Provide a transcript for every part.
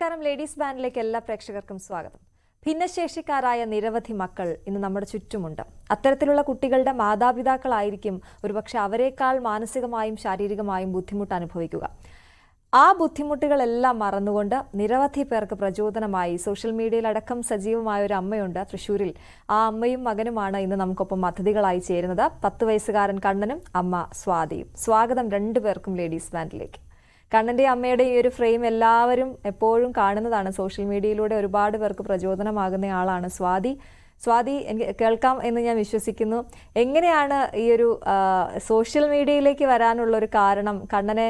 നമസ്കാരം ലേഡീസ് ബാൻഡിലേക്ക് എല്ലാ പ്രേക്ഷകർക്കും സ്വാഗതം. ഭിന്നശേഷിക്കാരായ നിരവധി മക്കൾ ഇന്ന് നമ്മുടെ ചുറ്റുമുണ്ട്. അത്തരത്തിലുള്ള കുട്ടികളുടെ മാതാപിതാക്കളായിരിക്കും ഒരുപക്ഷെ അവരെക്കാൾ മാനസികമായും ശാരീരികമായും ബുദ്ധിമുട്ട് അനുഭവിക്കുക. ആ ബുദ്ധിമുട്ടുകളെല്ലാം മറന്നുകൊണ്ട് നിരവധി പേർക്ക് പ്രചോദനമായി സോഷ്യൽ മീഡിയയിലടക്കം സജീവമായ ഒരു അമ്മയുണ്ട് തൃശ്ശൂരിൽ. ആ അമ്മയും മകനുമാണ് ഇന്ന് നമുക്കൊപ്പം അതിഥികളായി ചേരുന്നത്. പത്ത് വയസ്സുകാരൻ കണ്ണനും അമ്മ സ്വാതിയും. സ്വാഗതം രണ്ടുപേർക്കും ലേഡീസ് ബാൻഡിലേക്ക്. കണ്ണന്റെ അമ്മയുടെ ഈ ഒരു ഫ്രെയിം എല്ലാവരും എപ്പോഴും കാണുന്നതാണ്. സോഷ്യൽ മീഡിയയിലൂടെ ഒരുപാട് പേർക്ക് പ്രചോദനമാകുന്ന ആളാണ് സ്വാതി. സ്വാതി എനിക്ക് കേൾക്കാം എന്ന് ഞാൻ വിശ്വസിക്കുന്നു. എങ്ങനെയാണ് ഈ ഒരു സോഷ്യൽ മീഡിയയിലേക്ക് വരാനുള്ള ഒരു കാരണം? കണ്ണനെ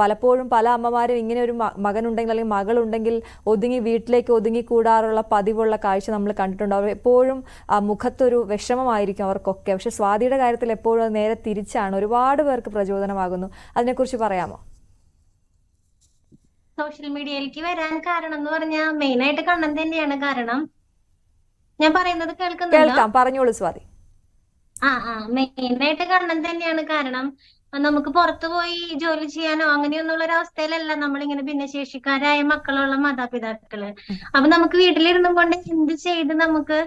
പലപ്പോഴും പല അമ്മമാരും ഇങ്ങനെ ഒരു മകനുണ്ടെങ്കിൽ അല്ലെങ്കിൽ മകളുണ്ടെങ്കിൽ ഒതുങ്ങി വീട്ടിലേക്ക് ഒതുങ്ങി കൂടാറുള്ള പതിവുള്ള കാഴ്ച നമ്മൾ കണ്ടിട്ടുണ്ട്. അവർ എപ്പോഴും മുഖത്തൊരു വിഷമമായിരിക്കും അവർക്കൊക്കെ. പക്ഷെ സ്വാതിയുടെ കാര്യത്തിൽ എപ്പോഴും നേരെ തിരിച്ചാണ്. ഒരുപാട് പേർക്ക് പ്രചോദനമാകുന്നു. അതിനെക്കുറിച്ച് പറയാമോ? സോഷ്യൽ മീഡിയയിലേക്ക് വരാൻ കാരണം എന്ന് പറഞ്ഞാൽ മെയിൻ ആയിട്ട് കണ്ണൻ തന്നെയാണ്. കാരണം ഞാൻ പറയുന്നത് കേൾക്കുന്നുണ്ടോ? കേൾക്കാം. പറഞ്ഞോളൂ സ്വാതി. ആ ആ. മെയിൻ ആയിട്ട് കണ്ണൻ തന്നെയാണ്. കാരണം നമുക്ക് പുറത്തു പോയി ജോലി ചെയ്യാനോ അങ്ങനെയൊന്നുള്ള ഒരു അവസ്ഥയിലല്ല നമ്മളിങ്ങനെ ഭിന്നശേഷിക്കാരായ മക്കളുള്ള മാതാപിതാക്കൾ. അപ്പൊ നമുക്ക് വീട്ടിലിരുന്നും കൊണ്ട് എന്ത് ചെയ്ത് നമുക്ക്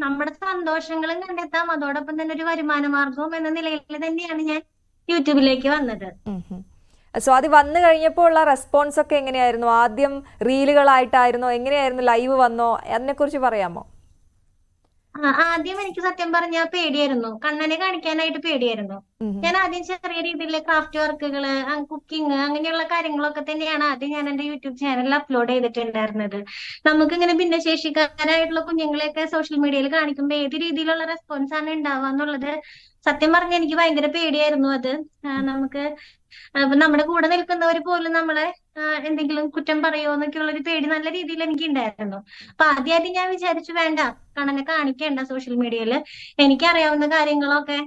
നമ്മുടെ സന്തോഷങ്ങളും കണ്ടെത്താം. അതോടൊപ്പം തന്നെ ഒരു വരുമാന മാർഗവും എന്ന നിലയിൽ തന്നെയാണ് ഞാൻ യൂട്യൂബിലേക്ക് വന്നത്. സ്വാതി വന്നു കഴിഞ്ഞപ്പോൾ ഉള്ള റെസ്പോൺസ് ഒക്കെ എങ്ങനെയായിരുന്നു? ആദ്യം റീലുകളായിട്ടായിരുന്നോ? എങ്ങനെയായിരുന്നു ലൈവ് വന്നോ? അതിനെക്കുറിച്ച് പറയാമോ? ആ, ആദ്യം എനിക്ക് സത്യം പറഞ്ഞാൽ പേടിയായിരുന്നു. കണ്ണനെ കാണിക്കാനായിട്ട് പേടിയായിരുന്നു. ഞാൻ ആദ്യം ചെറിയ രീതിയിൽ ക്രാഫ്റ്റ് വർക്കുകൾ കുക്കിംഗ് അങ്ങനെയുള്ള കാര്യങ്ങളൊക്കെ തന്നെയാണ് ആദ്യം ഞാൻ എന്റെ യൂട്യൂബ് ചാനലിൽ അപ്ലോഡ് ചെയ്തിട്ടുണ്ടായിരുന്നത്. നമുക്ക് ഇങ്ങനെ ഭിന്നശേഷിക്കാരായിട്ടുള്ള കുഞ്ഞുങ്ങളെയൊക്കെ സോഷ്യൽ മീഡിയയിൽ കാണിക്കുമ്പോൾ ഏത് രീതിയിലുള്ള റെസ്പോൺസ് ആണ് ഉണ്ടാവുക എന്നുള്ളത് സത്യം പറഞ്ഞ എനിക്ക് ഭയങ്കര പേടിയായിരുന്നു അത്. നമുക്ക് ആ, ഇപ്പൊ നമ്മുടെ കൂടെ നിൽക്കുന്നവർ പോലും നമ്മളെ എന്തെങ്കിലും കുറ്റം പറയുമോ എന്നൊക്കെയുള്ള ഒരു പേടി നല്ല രീതിയിൽ എനിക്ക് ഉണ്ടായിരുന്നു അപ്പൊ ആദ്യമായിട്ട് ഞാൻ വിചാരിച്ചു വേണ്ട കണ്ണനെ കാണിക്കേണ്ട സോഷ്യൽ മീഡിയയിൽ എനിക്കറിയാവുന്ന കാര്യങ്ങളൊക്കെ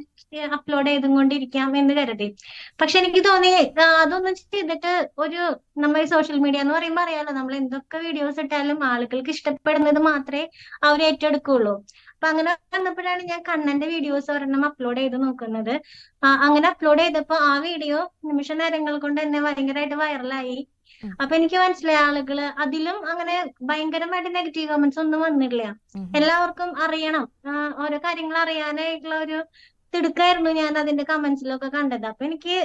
അപ്ലോഡ് ചെയ്തും കൊണ്ടിരിക്കാം എന്ന് കരുതി. പക്ഷെ എനിക്ക് തോന്നി അതൊന്നും ചെയ്തിട്ട് ഒരു നമ്മൾ സോഷ്യൽ മീഡിയ എന്ന് പറയുമ്പോൾ അറിയാലോ നമ്മൾ എന്തൊക്കെ വീഡിയോസ് ഇട്ടാലും ആളുകൾക്ക് ഇഷ്ടപ്പെടുന്നത് മാത്രമേ അവർ ഏറ്റെടുക്കുള്ളൂ. അപ്പൊ അങ്ങനെ വന്നപ്പോഴാണ് ഞാൻ കണ്ണന്റെ വീഡിയോസ് ഒരെണ്ണം അപ്ലോഡ് ചെയ്ത് നോക്കുന്നത്. അങ്ങനെ അപ്ലോഡ് ചെയ്തപ്പോ ആ വീഡിയോ നിമിഷ നേരങ്ങൾ കൊണ്ട് തന്നെ ഭയങ്കരമായിട്ട് വൈറലായി. അപ്പൊ എനിക്ക് മനസ്സിലായി ആളുകൾ അതിലും അങ്ങനെ ഭയങ്കരമായിട്ട് നെഗറ്റീവ് കമന്റ്സ് ഒന്നും വന്നില്ല. എല്ലാവർക്കും അറിയണം. ഓരോ കാര്യങ്ങൾ അറിയാനായിട്ടുള്ള ഒരു തിടുക്കായിരുന്നു ഞാൻ അതിന്റെ കമന്റ്സിലൊക്കെ കണ്ടത്. അപ്പൊ എനിക്ക്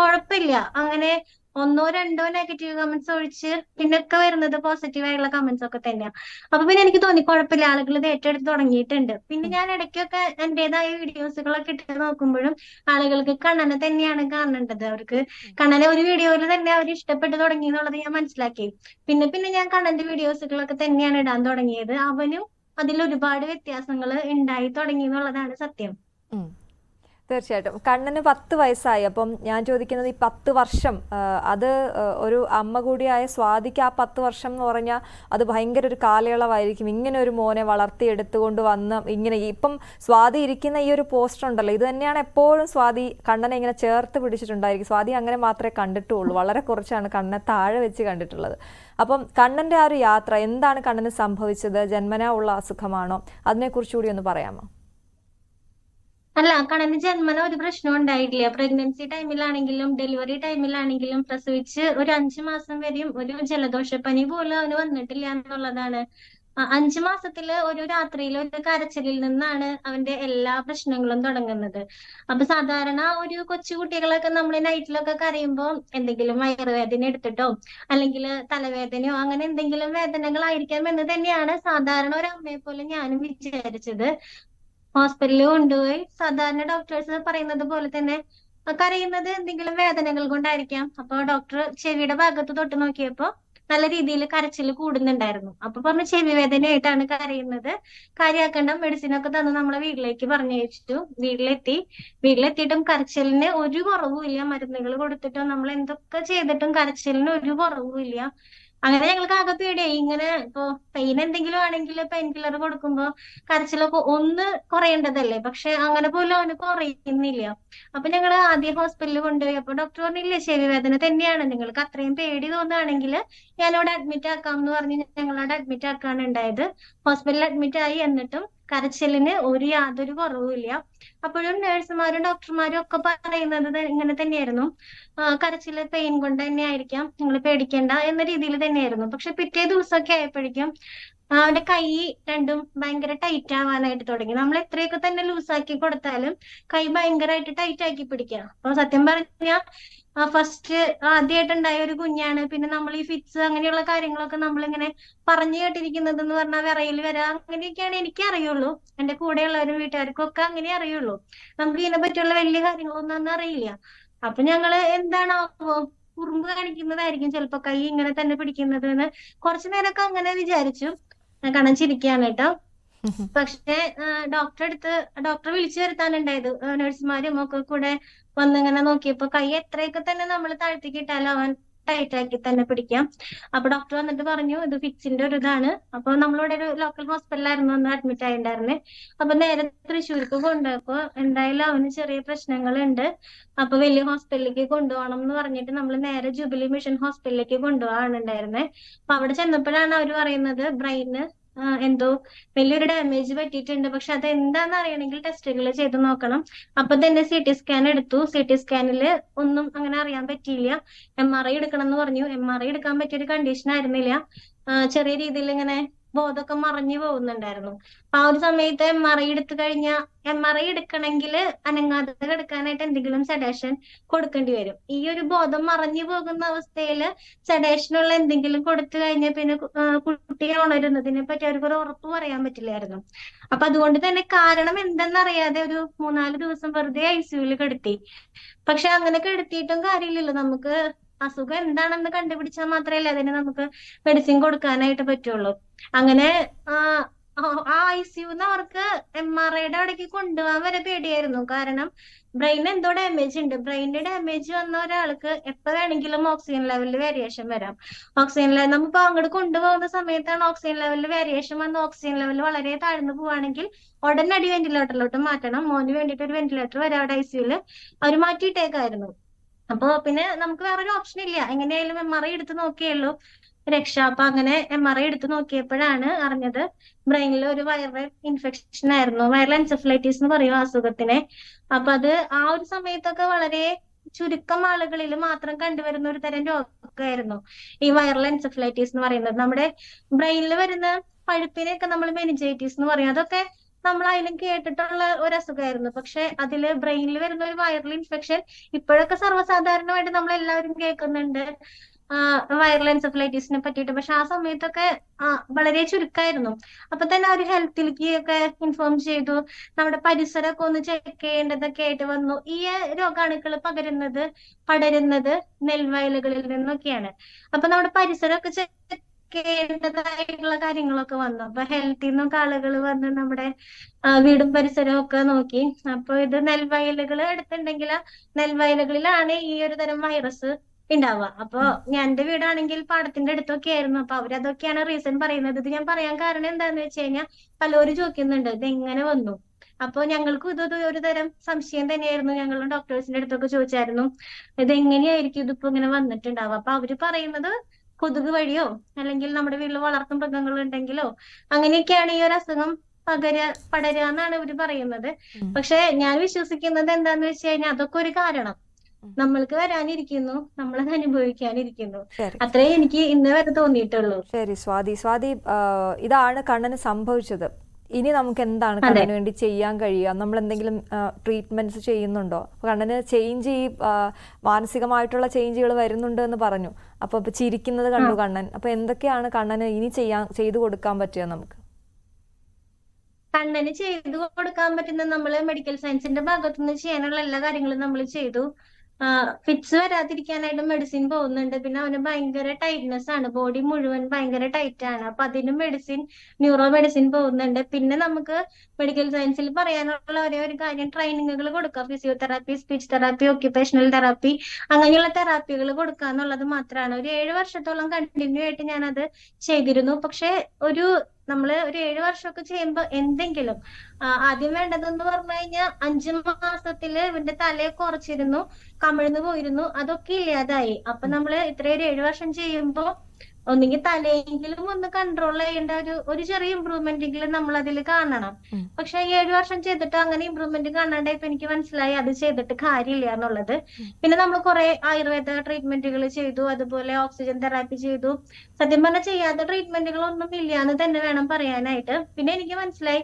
കുഴപ്പമില്ല. അങ്ങനെ ഒന്നോ രണ്ടോ നെഗറ്റീവ് കമന്റ്സ് ഒഴിച്ച് പിന്നൊക്കെ വരുന്നത് പോസിറ്റീവ് ആയിട്ടുള്ള കമന്റ്സ് ഒക്കെ തന്നെയാണ് അപ്പൊ പിന്നെ എനിക്ക് തോന്നി കുഴപ്പമില്ല ആളുകൾ ഇത് ഏറ്റെടുത്ത് തുടങ്ങിയിട്ടുണ്ട്. പിന്നെ ഞാൻ ഇടയ്ക്കൊക്കെ എന്റേതായ വീഡിയോസുകളൊക്കെ ഇട്ട് നോക്കുമ്പോഴും ആളുകൾക്ക് കണ്ണനെ തന്നെയാണ് കാണേണ്ടത്. അവർക്ക് കണ്ണനെ ഒരു വീഡിയോയിൽ തന്നെ അവർ ഇഷ്ടപ്പെട്ട് തുടങ്ങി എന്നുള്ളത് ഞാൻ മനസ്സിലാക്കി. പിന്നെ പിന്നെ ഞാൻ കണ്ണന്റെ വീഡിയോസുകളൊക്കെ തന്നെയാണ് ഇടാൻ തുടങ്ങിയത്. അവനും അതിൽ ഒരുപാട് വ്യത്യാസങ്ങൾ ഉണ്ടായി തുടങ്ങി എന്നുള്ളതാണ് സത്യം. തീർച്ചയായിട്ടും. കണ്ണന് പത്ത് വയസ്സായി. അപ്പം ഞാൻ ചോദിക്കുന്നത് ഈ പത്ത് വർഷം അത് ഒരു അമ്മ കൂടിയായ സ്വാതിക്ക് ആ പത്ത് വർഷം എന്ന് പറഞ്ഞാൽ അത് ഭയങ്കര ഒരു കാലയളവായിരിക്കും. ഇങ്ങനെ ഒരു മോനെ വളർത്തിയെടുത്തുകൊണ്ട് വന്ന് ഇങ്ങനെ ഇപ്പം സ്വാതി ഇരിക്കുന്ന ഈ ഒരു പോസ്റ്റർ ഉണ്ടല്ലോ ഇത് തന്നെയാണ് എപ്പോഴും സ്വാതി കണ്ണനെ ഇങ്ങനെ ചേർത്ത് പിടിച്ചിട്ടുണ്ടായിരിക്കും. സ്വാതി അങ്ങനെ മാത്രമേ കണ്ടിട്ടുള്ളൂ. വളരെ കുറച്ചാണ് കണ്ണനെ താഴെ വെച്ച് കണ്ടിട്ടുള്ളത്. അപ്പം കണ്ണന്റെ ആ ഒരു യാത്ര എന്താണ് കണ്ണന് സംഭവിച്ചത്? ജന്മനാ ഉള്ള അസുഖമാണോ? അതിനെക്കുറിച്ച് കൂടി ഒന്ന് പറയാമോ? അല്ല കണ്ണന് ജന്മന ഒരു പ്രശ്നവും ഉണ്ടായിട്ടില്ല. പ്രഗ്നൻസി ടൈമിലാണെങ്കിലും ഡെലിവറി ടൈമിലാണെങ്കിലും പ്രസവിച്ച് ഒരു അഞ്ചു മാസം വരെയും ഒരു ജലദോഷപ്പനി പോലും അവന് വന്നിട്ടില്ല എന്നുള്ളതാണ്. അഞ്ചു മാസത്തിൽ ഒരു രാത്രിയിൽ ഒരു കരച്ചിലിൽ നിന്നാണ് അവന്റെ എല്ലാ പ്രശ്നങ്ങളും തുടങ്ങുന്നത്. അപ്പൊ സാധാരണ ഒരു കൊച്ചു കുട്ടികളൊക്കെ നമ്മൾ നൈറ്റിലൊക്കെ കരയുമ്പോ എന്തെങ്കിലും വയറുവേദന എടുത്തിട്ടോ അല്ലെങ്കിൽ തലവേദനയോ അങ്ങനെ എന്തെങ്കിലും വേദനകളായിരിക്കാം എന്ന് തന്നെയാണ് സാധാരണ ഒരു അമ്മയെ പോലെ ഞാനും വിചാരിച്ചത്. ഹോസ്പിറ്റലിൽ കൊണ്ടുപോയി. സാധാരണ ഡോക്ടേഴ്സ് പറയുന്നത് പോലെ തന്നെ കരയുന്നത് എന്തെങ്കിലും വേദനകൾ കൊണ്ടായിരിക്കാം. അപ്പൊ ഡോക്ടർ ചെവിയുടെ ഭാഗത്ത് തൊട്ട് നോക്കിയപ്പോ നല്ല രീതിയിൽ കരച്ചിൽ കൂടുന്നുണ്ടായിരുന്നു. അപ്പൊ പറഞ്ഞു ചെവി വേദനയായിട്ടാണ് കരയുന്നത്. കാര്യമാക്കേണ്ട മെഡിസിൻ ഒക്കെ തന്ന് നമ്മളെ വീട്ടിലേക്ക് പറഞ്ഞയച്ചു വീട്ടിലെത്തി. വീട്ടിലെത്തിയിട്ടും കരച്ചിലിന് ഒരു കുറവുമില്ല. മരുന്നുകൾ കൊടുത്തിട്ടും നമ്മൾ എന്തൊക്കെ ചെയ്തിട്ടും കരച്ചിലിന് ഒരു കുറവുമില്ല. അങ്ങനെ ഞങ്ങൾക്ക് ആകെ പേടിയായി ഇങ്ങനെ ഇപ്പൊ പെയിൻ എന്തെങ്കിലും ആണെങ്കിൽ പെയിൻ കില്ലർ കൊടുക്കുമ്പോ കരച്ചിലൊക്കെ ഒന്ന് കുറയേണ്ടതല്ലേ? പക്ഷെ അങ്ങനെ പോലും അവന് കുറയുന്നില്ല. അപ്പൊ ഞങ്ങൾ ആദ്യം ഹോസ്പിറ്റലിൽ കൊണ്ടുപോയി. അപ്പൊ ഡോക്ടർ പറഞ്ഞില്ലേ ചെവി വേദന തന്നെയാണ്. നിങ്ങൾക്ക് അത്രയും പേടി തോന്നുകയാണെങ്കിൽ ഞാനവിടെ അഡ്മിറ്റ് ആക്കാം എന്ന് പറഞ്ഞ് ഞങ്ങളവിടെ അഡ്മിറ്റ് ആക്കാണ് ഉണ്ടായത്. ഹോസ്പിറ്റലിൽ അഡ്മിറ്റ് ആയി എന്നിട്ടും കരച്ചിലിന് ഒരു യാതൊരു കുറവുമില്ല അപ്പോഴും നഴ്സുമാരും ഡോക്ടർമാരും ഒക്കെ പറയുന്നത് ഇങ്ങനെ തന്നെയായിരുന്നു. കരച്ചിൽ പെയിൻ കൊണ്ട് തന്നെ ആയിരിക്കാം. നിങ്ങൾ പേടിക്കേണ്ട എന്ന രീതിയിൽ തന്നെയായിരുന്നു. പക്ഷെ പിറ്റേ ദിവസമൊക്കെ ആയപ്പോഴേക്കും അവന്റെ കൈ രണ്ടും ഭയങ്കര ടൈറ്റ് ആവാനായിട്ട് തുടങ്ങി. നമ്മൾ എത്രയൊക്കെ തന്നെ ലൂസാക്കി കൊടുത്താലും കൈ ഭയങ്കരമായിട്ട് ടൈറ്റ് ആക്കി പിടിക്കുക അപ്പൊ സത്യം പറഞ്ഞാൽ ഫസ്റ്റ് ആദ്യമായിട്ടുണ്ടായ ഒരു കുഞ്ഞാണ്. പിന്നെ നമ്മൾ ഈ ഫിറ്റ്സ് അങ്ങനെയുള്ള കാര്യങ്ങളൊക്കെ നമ്മളിങ്ങനെ പറഞ്ഞു കേട്ടിരിക്കുന്നത് എന്ന് പറഞ്ഞാൽ വിറയിൽ വരാ അങ്ങനെയൊക്കെയാണ് എനിക്ക് അറിയുള്ളൂ. എന്റെ കൂടെയുള്ളവരും വീട്ടുകാർക്കും ഒക്കെ അങ്ങനെ അറിയുള്ളൂ. നമുക്ക് ഇതിനെ പറ്റിയുള്ള വലിയ കാര്യങ്ങളൊന്നും അന്ന് അറിയില്ല. അപ്പൊ ഞങ്ങൾ എന്താണ് കുറുമ്പ് കാണിക്കുന്നതായിരിക്കും ചിലപ്പോ കൈ ഇങ്ങനെ തന്നെ പിടിക്കുന്നത് എന്ന് കുറച്ചു നേരമൊക്കെ അങ്ങനെ വിചാരിച്ചു. കാരണം ചിരിക്കാണ് കേട്ടോ. പക്ഷെ ഡോക്ടറെ അടുത്ത് ഡോക്ടറെ വിളിച്ചു വരുത്താനുണ്ടായത്. നഴ്സുമാരും ഒക്കെ കൂടെ വന്നിങ്ങനെ നോക്കിയപ്പോ കൈ എത്രയൊക്കെ തന്നെ നമ്മൾ താഴ്ത്തിക്കിട്ടാലോ അവൻ? ടൈറ്റ് ആക്കി തന്നെ പിടിക്കാം. അപ്പൊ ഡോക്ടർ വന്നിട്ട് പറഞ്ഞു ഇത് ഫിക്സിന്റെ ഒരു ഇതാണ്. അപ്പൊ നമ്മളിവിടെ ഒരു ലോക്കൽ ഹോസ്പിറ്റലായിരുന്നു അന്ന് അഡ്മിറ്റ് ആയിട്ടുണ്ടായിരുന്നെ അപ്പൊ നേരെ തൃശ്ശൂർക്ക് കൊണ്ടുപോയപ്പോ എന്തായാലും അവന് ചെറിയ പ്രശ്നങ്ങളുണ്ട്. അപ്പൊ വലിയ ഹോസ്പിറ്റലിലേക്ക് കൊണ്ടുപോകണം എന്ന് പറഞ്ഞിട്ട് നമ്മൾ നേരെ ജൂബിലി മിഷൻ ഹോസ്പിറ്റലിലേക്ക് കൊണ്ടുപോകാണ് ഉണ്ടായിരുന്നെ അപ്പൊ അവിടെ ചെന്നപ്പോഴാണ് അവർ പറയുന്നത് ബ്രെയിന് എന്തോ വലിയൊരു ഡാമേജ് പറ്റിയിട്ടുണ്ട്. പക്ഷെ അത് എന്താന്ന് അറിയണമെങ്കിൽ ടെസ്റ്റുകൾ ചെയ്ത് നോക്കണം. അപ്പൊ തന്നെ സി ടി സ്കാൻ എടുത്തു. സി ടി സ്കാനിൽ ഒന്നും അങ്ങനെ അറിയാൻ പറ്റിയില്ല. എം ആർ ഐ എടുക്കണം എന്ന് പറഞ്ഞു. എം ആർ ഐ എടുക്കാൻ പറ്റിയ ഒരു കണ്ടീഷൻ ആയിരുന്നില്ല ചെറിയ രീതിയിൽ ഇങ്ങനെ ബോധമൊക്കെ മറഞ്ഞു പോകുന്നുണ്ടായിരുന്നു. അപ്പൊ ആ ഒരു സമയത്ത് എം ആർ ഐ എടുത്തു കഴിഞ്ഞാൽ എം ആർ ഐ എടുക്കണമെങ്കിൽ അനങ്ങാതെ കിടക്കാനായിട്ട് എന്തെങ്കിലും സെഡേഷൻ കൊടുക്കേണ്ടി വരും. ഈ ഒരു ബോധം മറഞ്ഞു പോകുന്ന അവസ്ഥയിൽ സെഡേഷനുള്ള എന്തെങ്കിലും കൊടുത്തു കഴിഞ്ഞാൽ പിന്നെ കുട്ടിയെ ഉണരുന്നതിനെ പറ്റി അവർക്ക് ഉറപ്പ് പറയാൻ പറ്റില്ലായിരുന്നു. അപ്പൊ അതുകൊണ്ട് തന്നെ കാരണം എന്തെന്നറിയാതെ ഒരു മൂന്നാൽ ദിവസം വെറുതെ ഐ സിയുവിൽ കിടത്തി. പക്ഷെ അങ്ങനെ കിടത്തിയിട്ടും കാര്യമില്ലല്ലോ. നമുക്ക് അസുഖം എന്താണെന്ന് കണ്ടുപിടിച്ചാൽ മാത്രമല്ലേ അതിന് നമുക്ക് മെഡിസിൻ കൊടുക്കാനായിട്ട് പറ്റുള്ളൂ. അങ്ങനെ ആ ഐ സിയുന്ന് അവർക്ക് എം ആർ ഐയുടെ അവിടേക്ക് കൊണ്ടുപോകാൻ വരെ പേടിയായിരുന്നു. കാരണം ബ്രെയിൻ എന്തോ ഡാമേജ് ഉണ്ട്. ബ്രെയിനിന്റെ ഡാമേജ് വന്ന ഒരാൾക്ക് എപ്പോ വേണമെങ്കിലും ഓക്സിജൻ ലെവലിൽ വേരിയേഷൻ വരാം. ഓക്സിജൻ ലെവൽ നമ്മളിപ്പോ അങ്ങോട്ട് കൊണ്ടുപോകുന്ന സമയത്താണ് ഓക്സിജൻ ലെവലിൽ വേരിയേഷൻ വന്ന് ഓക്സിജൻ ലെവൽ വളരെ താഴ്ന്നു പോവാണെങ്കിൽ ഉടനടി വെന്റിലേറ്ററിലോട്ട് മാറ്റണം. മോന് വേണ്ടിയിട്ട് ഒരു വെന്റിലേറ്റർ വരെ അവിടെ ഐ സിയുൽ അവർ മാറ്റിയിട്ടേക്കായിരുന്നു. അപ്പൊ പിന്നെ നമുക്ക് വേറൊരു ഓപ്ഷൻ ഇല്ല. എങ്ങനെയായാലും എം ആർ ഐ എടുത്ത് നോക്കിയുള്ളൂ രക്ഷ അപ്പൊ അങ്ങനെ എം ആർ ഐ എടുത്ത് നോക്കിയപ്പോഴാണ് അറിഞ്ഞത് ബ്രെയിനിൽ ഒരു വൈറൽ ഇൻഫെക്ഷൻ ആയിരുന്നു. വൈറൽ എൻസെഫലൈറ്റിസ് എന്ന് പറയും അസുഖത്തിനെ. അപ്പൊ അത് ആ ഒരു സമയത്തൊക്കെ വളരെ ചുരുക്കം ആളുകളിൽ മാത്രം കണ്ടുവരുന്ന ഒരു തരം രോഗമായിരുന്നു. ഈ വൈറൽ എൻസെഫലൈറ്റിസ് എന്ന് പറയുന്നത്. നമ്മുടെ ബ്രെയിനിൽ വരുന്ന പഴുപ്പിനെയൊക്കെ നമ്മൾ മെനിഞ്ചൈറ്റിസ് എന്ന് പറയും. അതൊക്കെ നമ്മൾ അതിലും കേട്ടിട്ടുള്ള ഒരു അസുഖമായിരുന്നു പക്ഷെ അതിൽ ബ്രെയിനിൽ വരുന്ന ഒരു വൈറൽ ഇൻഫെക്ഷൻ ഇപ്പോഴൊക്കെ സർവസാധാരണമായിട്ട് നമ്മൾ എല്ലാവരും കേൾക്കുന്നുണ്ട് വൈറൽ എൻസെഫലൈറ്റിസിനെ പറ്റിയിട്ട്. പക്ഷെ ആ സമയത്തൊക്കെ വളരെ ചുരുക്കമായിരുന്നു അപ്പൊ തന്നെ അവർ ഹെൽത്തിലേക്ക് ഒക്കെ ഇൻഫോം ചെയ്തു. നമ്മുടെ പരിസരമൊക്കെ ഒന്ന് ചെക്ക് ചെയ്യേണ്ടതൊക്കെ ആയിട്ട് വന്നു. ഈ രോഗാണുക്കൾ പകരുന്നത് പടരുന്നത് നെൽവയലുകളിൽ നിന്നൊക്കെയാണ്. അപ്പൊ നമ്മുടെ പരിസരമൊക്കെ ചെക്ക് ചെയ്യേണ്ടതായിട്ടുള്ള കാര്യങ്ങളൊക്കെ വന്നു. അപ്പൊ ഹെൽത്തിൽ നിന്നൊക്കെ ആളുകൾ വന്ന് നമ്മുടെ വീടും പരിസരവും ഒക്കെ നോക്കി. അപ്പൊ ഇത് നെൽവയലുകൾ എടുത്തിട്ടുണ്ടെങ്കിൽ നെൽവയലുകളിലാണ് ഈ ഒരു തരം വൈറസ് ഉണ്ടാവുക അപ്പൊ എന്റെ വീടാണെങ്കിൽ പാടത്തിന്റെ അടുത്തൊക്കെ ആയിരുന്നു. അപ്പൊ അവരതൊക്കെയാണ് റീസൺ പറയുന്നത്. ഇത് ഞാൻ പറയാൻ കാരണം എന്താന്ന് വെച്ച് കഴിഞ്ഞാൽ പലരും ചോദിക്കുന്നുണ്ട് ഇത് എങ്ങനെ വന്നു? അപ്പൊ ഞങ്ങൾക്കും ഇത് ഒരു തരം സംശയം തന്നെയായിരുന്നു. ഞങ്ങളും ഡോക്ടേഴ്സിന്റെ അടുത്തൊക്കെ ചോദിച്ചായിരുന്നു ഇത് എങ്ങനെയായിരിക്കും ഇതിപ്പോ ഇങ്ങനെ വന്നിട്ടുണ്ടാവുക? അപ്പൊ അവർ പറയുന്നത് കൊതുക് വഴിയോ അല്ലെങ്കിൽ നമ്മുടെ വീട്ടിൽ വളർത്തു മൃഗങ്ങൾ ഉണ്ടെങ്കിലോ അങ്ങനെയൊക്കെയാണ് ഈ ഒരു അസുഖം പകര പടരുക എന്നാണ് ഇവർ പറയുന്നത്. പക്ഷെ ഞാൻ വിശ്വസിക്കുന്നത് എന്താന്ന് വെച്ച് കഴിഞ്ഞാൽ അതൊക്കെ ഒരു കാരണം. നമ്മൾക്ക് വരാനിരിക്കുന്നു നമ്മളത് അനുഭവിക്കാനിരിക്കുന്നു. അത്രേ എനിക്ക് ഇന്ന് വരെ തോന്നിയിട്ടുള്ളൂ. ശരി സ്വാതി. സ്വാതി ഇതാണ് കണ്ണന് സംഭവിച്ചത്. ഇനി നമുക്ക് എന്താണ് കണ്ണിന് വേണ്ടി ചെയ്യാൻ കഴിയുക? നമ്മൾ എന്തെങ്കിലും ട്രീറ്റ്മെന്റ്സ് ചെയ്യുന്നുണ്ടോ? അപ്പൊ കണ്ണിന് ചേഞ്ച് ഈ മാനസികമായിട്ടുള്ള ചേഞ്ചുകൾ വരുന്നുണ്ട് എന്ന് പറഞ്ഞു. അപ്പൊ ഇപ്പൊ ചിരിക്കുന്നത് കണ്ടു കണ്ണൻ. അപ്പൊ എന്തൊക്കെയാണ് കണ്ണന് ഇനി ചെയ്യാൻ ചെയ്തു കൊടുക്കാൻ പറ്റുക നമുക്ക്? കണ്ണന് ചെയ്തു കൊടുക്കാൻ പറ്റുന്ന നമ്മൾ മെഡിക്കൽ സയൻസിന്റെ ഭാഗത്തുനിന്ന് ചെയ്യാനുള്ള എല്ലാ കാര്യങ്ങളും നമ്മൾ ചെയ്തു. ഫിറ്റ്സ് വരാതിരിക്കാനായിട്ട് മെഡിസിൻ പോകുന്നുണ്ട്. പിന്നെ അവന് ഭയങ്കര ടൈറ്റ്നെസ് ആണ്. ബോഡി മുഴുവൻ ഭയങ്കര ടൈറ്റ് ആണ്. അപ്പൊ അതിന് മെഡിസിൻ ന്യൂറോ മെഡിസിൻ പോകുന്നുണ്ട്. പിന്നെ നമുക്ക് മെഡിക്കൽ സയൻസിൽ പറയാനുള്ള ഒരേ ഒരു കാര്യം ട്രെയിനിങ്ങുകൾ കൊടുക്കുക physiotherapy speech therapy occupational therapy അങ്ങനെയുള്ള തെറാപ്പികൾ കൊടുക്കുക എന്നുള്ളത് മാത്രമാണ്. ഒരു ഏഴ് വർഷത്തോളം കണ്ടിന്യൂ ആയിട്ട് ഞാനത് ചെയ്തിരുന്നു. പക്ഷെ ഒരു നമ്മൾ ഒരു ഏഴ് വർഷമൊക്കെ ചെയ്യുമ്പോൾ എന്തെങ്കിലും ആദ്യം വേണ്ടതെന്ന് പറഞ്ഞു കഴിഞ്ഞാൽ അഞ്ചു മാസത്തിൽ ഇവന്റെ തലയൊക്കെ കുറച്ചിരുന്നു കമിഴ്ന്നു പോയിരുന്നു അതൊക്കെ ഇല്ലാതായി. അപ്പൊ നമ്മൾ ഇത്രയും ഒരു വർഷം ചെയ്യുമ്പോ ഒന്നുകിൽ തലയെങ്കിലും ഒന്ന് കൺട്രോൾ ചെയ്യേണ്ട ഒരു ഒരു ചെറിയ ഇമ്പ്രൂവ്മെന്റ് എങ്കിലും നമ്മൾ അതിൽ കാണണം. പക്ഷെ ഏഴു വർഷം ചെയ്തിട്ട് അങ്ങനെ ഇമ്പ്രൂവ്മെന്റ് കാണാണ്ടായപ്പോ എനിക്ക് മനസ്സിലായി അത് ചെയ്തിട്ട് കാര്യമില്ല എന്നുള്ളത്. പിന്നെ നമ്മൾ കുറെ ആയുർവേദ ട്രീറ്റ്മെന്റുകൾ ചെയ്തു അതുപോലെ ഓക്സിജൻ തെറാപ്പി ചെയ്തു. സത്യം പറഞ്ഞാൽ ചെയ്യാത്ത ട്രീറ്റ്മെന്റുകൾ ഒന്നും ഇല്ല എന്ന് തന്നെ വേണം പറയാനായിട്ട്. പിന്നെ എനിക്ക് മനസ്സിലായി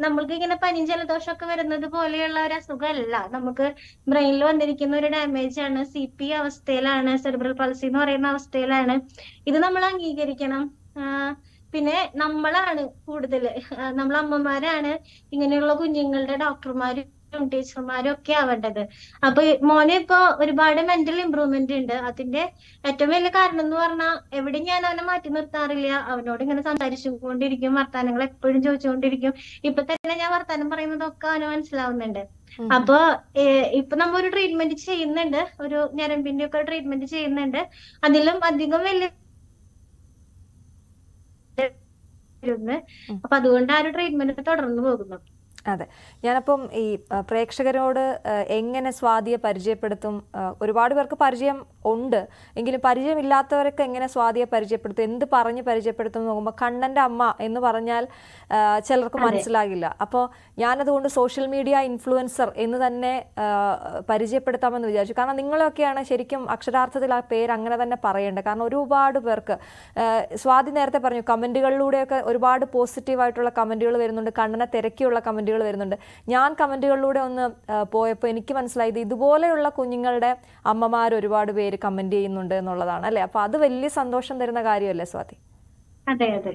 നമ്മൾക്ക് ഇങ്ങനെ പനിയും ജലദോഷമൊക്കെ വരുന്നത് പോലെയുള്ള ഒരു അസുഖമല്ല. നമുക്ക് ബ്രെയിനിൽ വന്നിരിക്കുന്ന ഒരു ഡാമേജ് ആണ്. സി പി അവസ്ഥയിലാണ്. സെറിബ്രൽ പൾസി എന്ന് പറയുന്ന അവസ്ഥയിലാണ്. ഇത് നമ്മൾ അംഗീകരിക്കണം. പിന്നെ നമ്മളാണ് കൂടുതൽ നമ്മൾ അമ്മമാരാണ് ഇങ്ങനെയുള്ള കുഞ്ഞുങ്ങളുടെ ഡോക്ടർമാരും ടീച്ചർമാരും ഒക്കെ ആവേണ്ടത്. അപ്പൊ മോനെ ഇപ്പൊ ഒരുപാട് മെന്റൽ ഇമ്പ്രൂവ്മെന്റ് ഉണ്ട്. അതിന്റെ ഏറ്റവും വലിയ കാരണം എന്ന് പറഞ്ഞാൽ എവിടെയും ഞാൻ അവനെ മാറ്റി നിർത്താറില്ല. അവനോട് ഇങ്ങനെ സംസാരിച്ചുകൊണ്ടിരിക്കും. വർത്താനങ്ങൾ എപ്പോഴും ചോദിച്ചുകൊണ്ടിരിക്കും. ഇപ്പൊ തന്നെ ഞാൻ വർത്താനം പറയുന്നതൊക്കെ അവന് മനസ്സിലാവുന്നുണ്ട്. അപ്പൊ ഇപ്പൊ നമ്മ ഒരു ട്രീറ്റ്മെന്റ് ചെയ്യുന്നുണ്ട്. ഒരു ഞരമ്പിന്റെ ഒക്കെ ട്രീറ്റ്മെന്റ് ചെയ്യുന്നുണ്ട്. അതിലും അധികം വലിയ. അപ്പൊ അതുകൊണ്ട് ആ ഒരു ട്രീറ്റ്മെന്റ് തുടർന്നു പോകുന്നു. അതെ. ഞാനപ്പം ഈ പ്രേക്ഷകരോട് എങ്ങനെ സ്വാതിയെ പരിചയപ്പെടുത്തും ഒരുപാട് പേർക്ക് പരിചയം ഉണ്ട്. എങ്കിലും പരിചയമില്ലാത്തവരൊക്കെ എങ്ങനെ സ്വാതിയെ പരിചയപ്പെടുത്തും എന്ത് പറഞ്ഞ് പരിചയപ്പെടുത്തും നോക്കുമ്പോൾ കണ്ണന്റെ അമ്മ എന്ന് പറഞ്ഞാൽ ചിലർക്ക് മനസ്സിലാകില്ല. അപ്പോൾ ഞാനതുകൊണ്ട് സോഷ്യൽ മീഡിയ ഇൻഫ്ലുവൻസർ എന്ന് തന്നെ പരിചയപ്പെടുത്താമെന്ന് വിചാരിച്ചു. കാരണം നിങ്ങളൊക്കെയാണ് ശരിക്കും അക്ഷരാർത്ഥത്തിൽ ആ പേര് അങ്ങനെ തന്നെ പറയേണ്ടത്. കാരണം ഒരുപാട് പേർക്ക് സ്വാതി നേരത്തെ പറഞ്ഞു കമന്റുകളിലൂടെയൊക്കെ ഒരുപാട് പോസിറ്റീവായിട്ടുള്ള കമന്റുകൾ വരുന്നുണ്ട്. കണ്ണനെ തിരക്കിയുള്ള കമന്റുകൾ വരുന്നുണ്ട്. ഞാൻ കമന്റുകളിലൂടെ ഒന്ന് പോയപ്പോൾ എനിക്ക് മനസ്സിലായത് ഇതുപോലെയുള്ള കുഞ്ഞുങ്ങളുടെ അമ്മമാർ ഒരുപാട് പേര് കമന്റ് ചെയ്യുന്നുണ്ട് എന്നുള്ളതാണ് അല്ലേ? അപ്പോൾ അത് വലിയ സന്തോഷം തരുന്ന കാര്യമല്ലേ സ്വാതി? അതെ അതെ.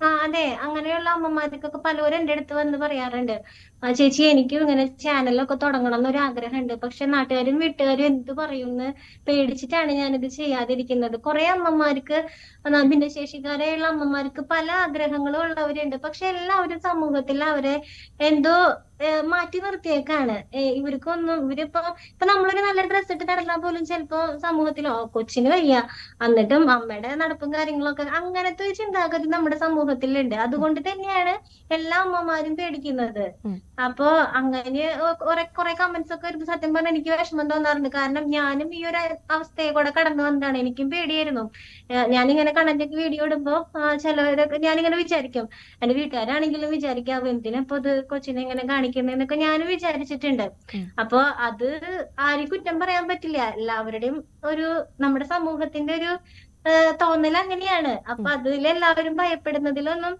ആ അതെ. അങ്ങനെയുള്ള അമ്മമാർക്കൊക്കെ പലരും എന്റെ അടുത്ത് വന്ന് പറയാറുണ്ട്. ആ ചേച്ചി എനിക്കും ഇങ്ങനെ ചാനലൊക്കെ തുടങ്ങണം എന്നൊരു ആഗ്രഹമുണ്ട് പക്ഷെ നാട്ടുകാരും വീട്ടുകാരും എന്ത് പറയുമെന്ന് പേടിച്ചിട്ടാണ് ഞാനിത് ചെയ്യാതിരിക്കുന്നത്. കുറെ അമ്മമാർക്ക് ഭിന്നശേഷിക്കാരെയുള്ള അമ്മമാർക്ക് പല ആഗ്രഹങ്ങളും ഉള്ളവരുണ്ട്. പക്ഷെ എല്ലാവരും സമൂഹത്തിൽ അവരെ എന്തോ മാറ്റി നിർത്തിയേക്കാണ്. ഇവർക്കൊന്നും ഇവരിപ്പോ ഇപ്പൊ നമ്മളൊരു നല്ല ഡ്രസ്സ് ഇട്ട് നടന്നാൽ പോലും ചിലപ്പോ സമൂഹത്തിലോ കൊച്ചിന് വയ്യ. എന്നിട്ടും അമ്മയുടെ നടപ്പും കാര്യങ്ങളൊക്കെ അങ്ങനത്തെ ഒരു ചിന്താഗതി നമ്മുടെ സമൂഹത്തിലുണ്ട്. അതുകൊണ്ട് തന്നെയാണ് എല്ലാ അമ്മമാരും പേടിക്കുന്നത്. അപ്പൊ അങ്ങനെ കുറെ കുറെ കമന്റ്സ് ഒക്കെ വരുമ്പോ സത്യം പറഞ്ഞാൽ എനിക്ക് വിഷമം തോന്നാറുണ്ട്. കാരണം ഞാനും ഈ ഒരു അവസ്ഥയെ കൂടെ കടന്നു വന്നതാണ്. എനിക്കും പേടിയായിരുന്നു. ഞാനിങ്ങനെ കണ്ണന്റെ വീഡിയോ ഇടുമ്പോ ആ, ചിലവരൊക്കെ ഞാനിങ്ങനെ വിചാരിക്കും. എന്റെ വീട്ടുകാരാണെങ്കിലും വിചാരിക്കാം എന്തിനാ ഇപ്പൊ ഇത് കൊച്ചിനെ ഇങ്ങനെ കാണിക്കുന്നതെന്നൊക്കെ ഞാനും വിചാരിച്ചിട്ടുണ്ട്. അപ്പൊ അത് ആരും കുറ്റം പറയാൻ പറ്റില്ല. എല്ലാവരുടെയും ഒരു നമ്മുടെ സമൂഹത്തിന്റെ ഒരു തോന്നൽ അങ്ങനെയാണ്. അപ്പൊ അതിൽ എല്ലാവരും ഭയപ്പെടുന്നതിലൊന്നും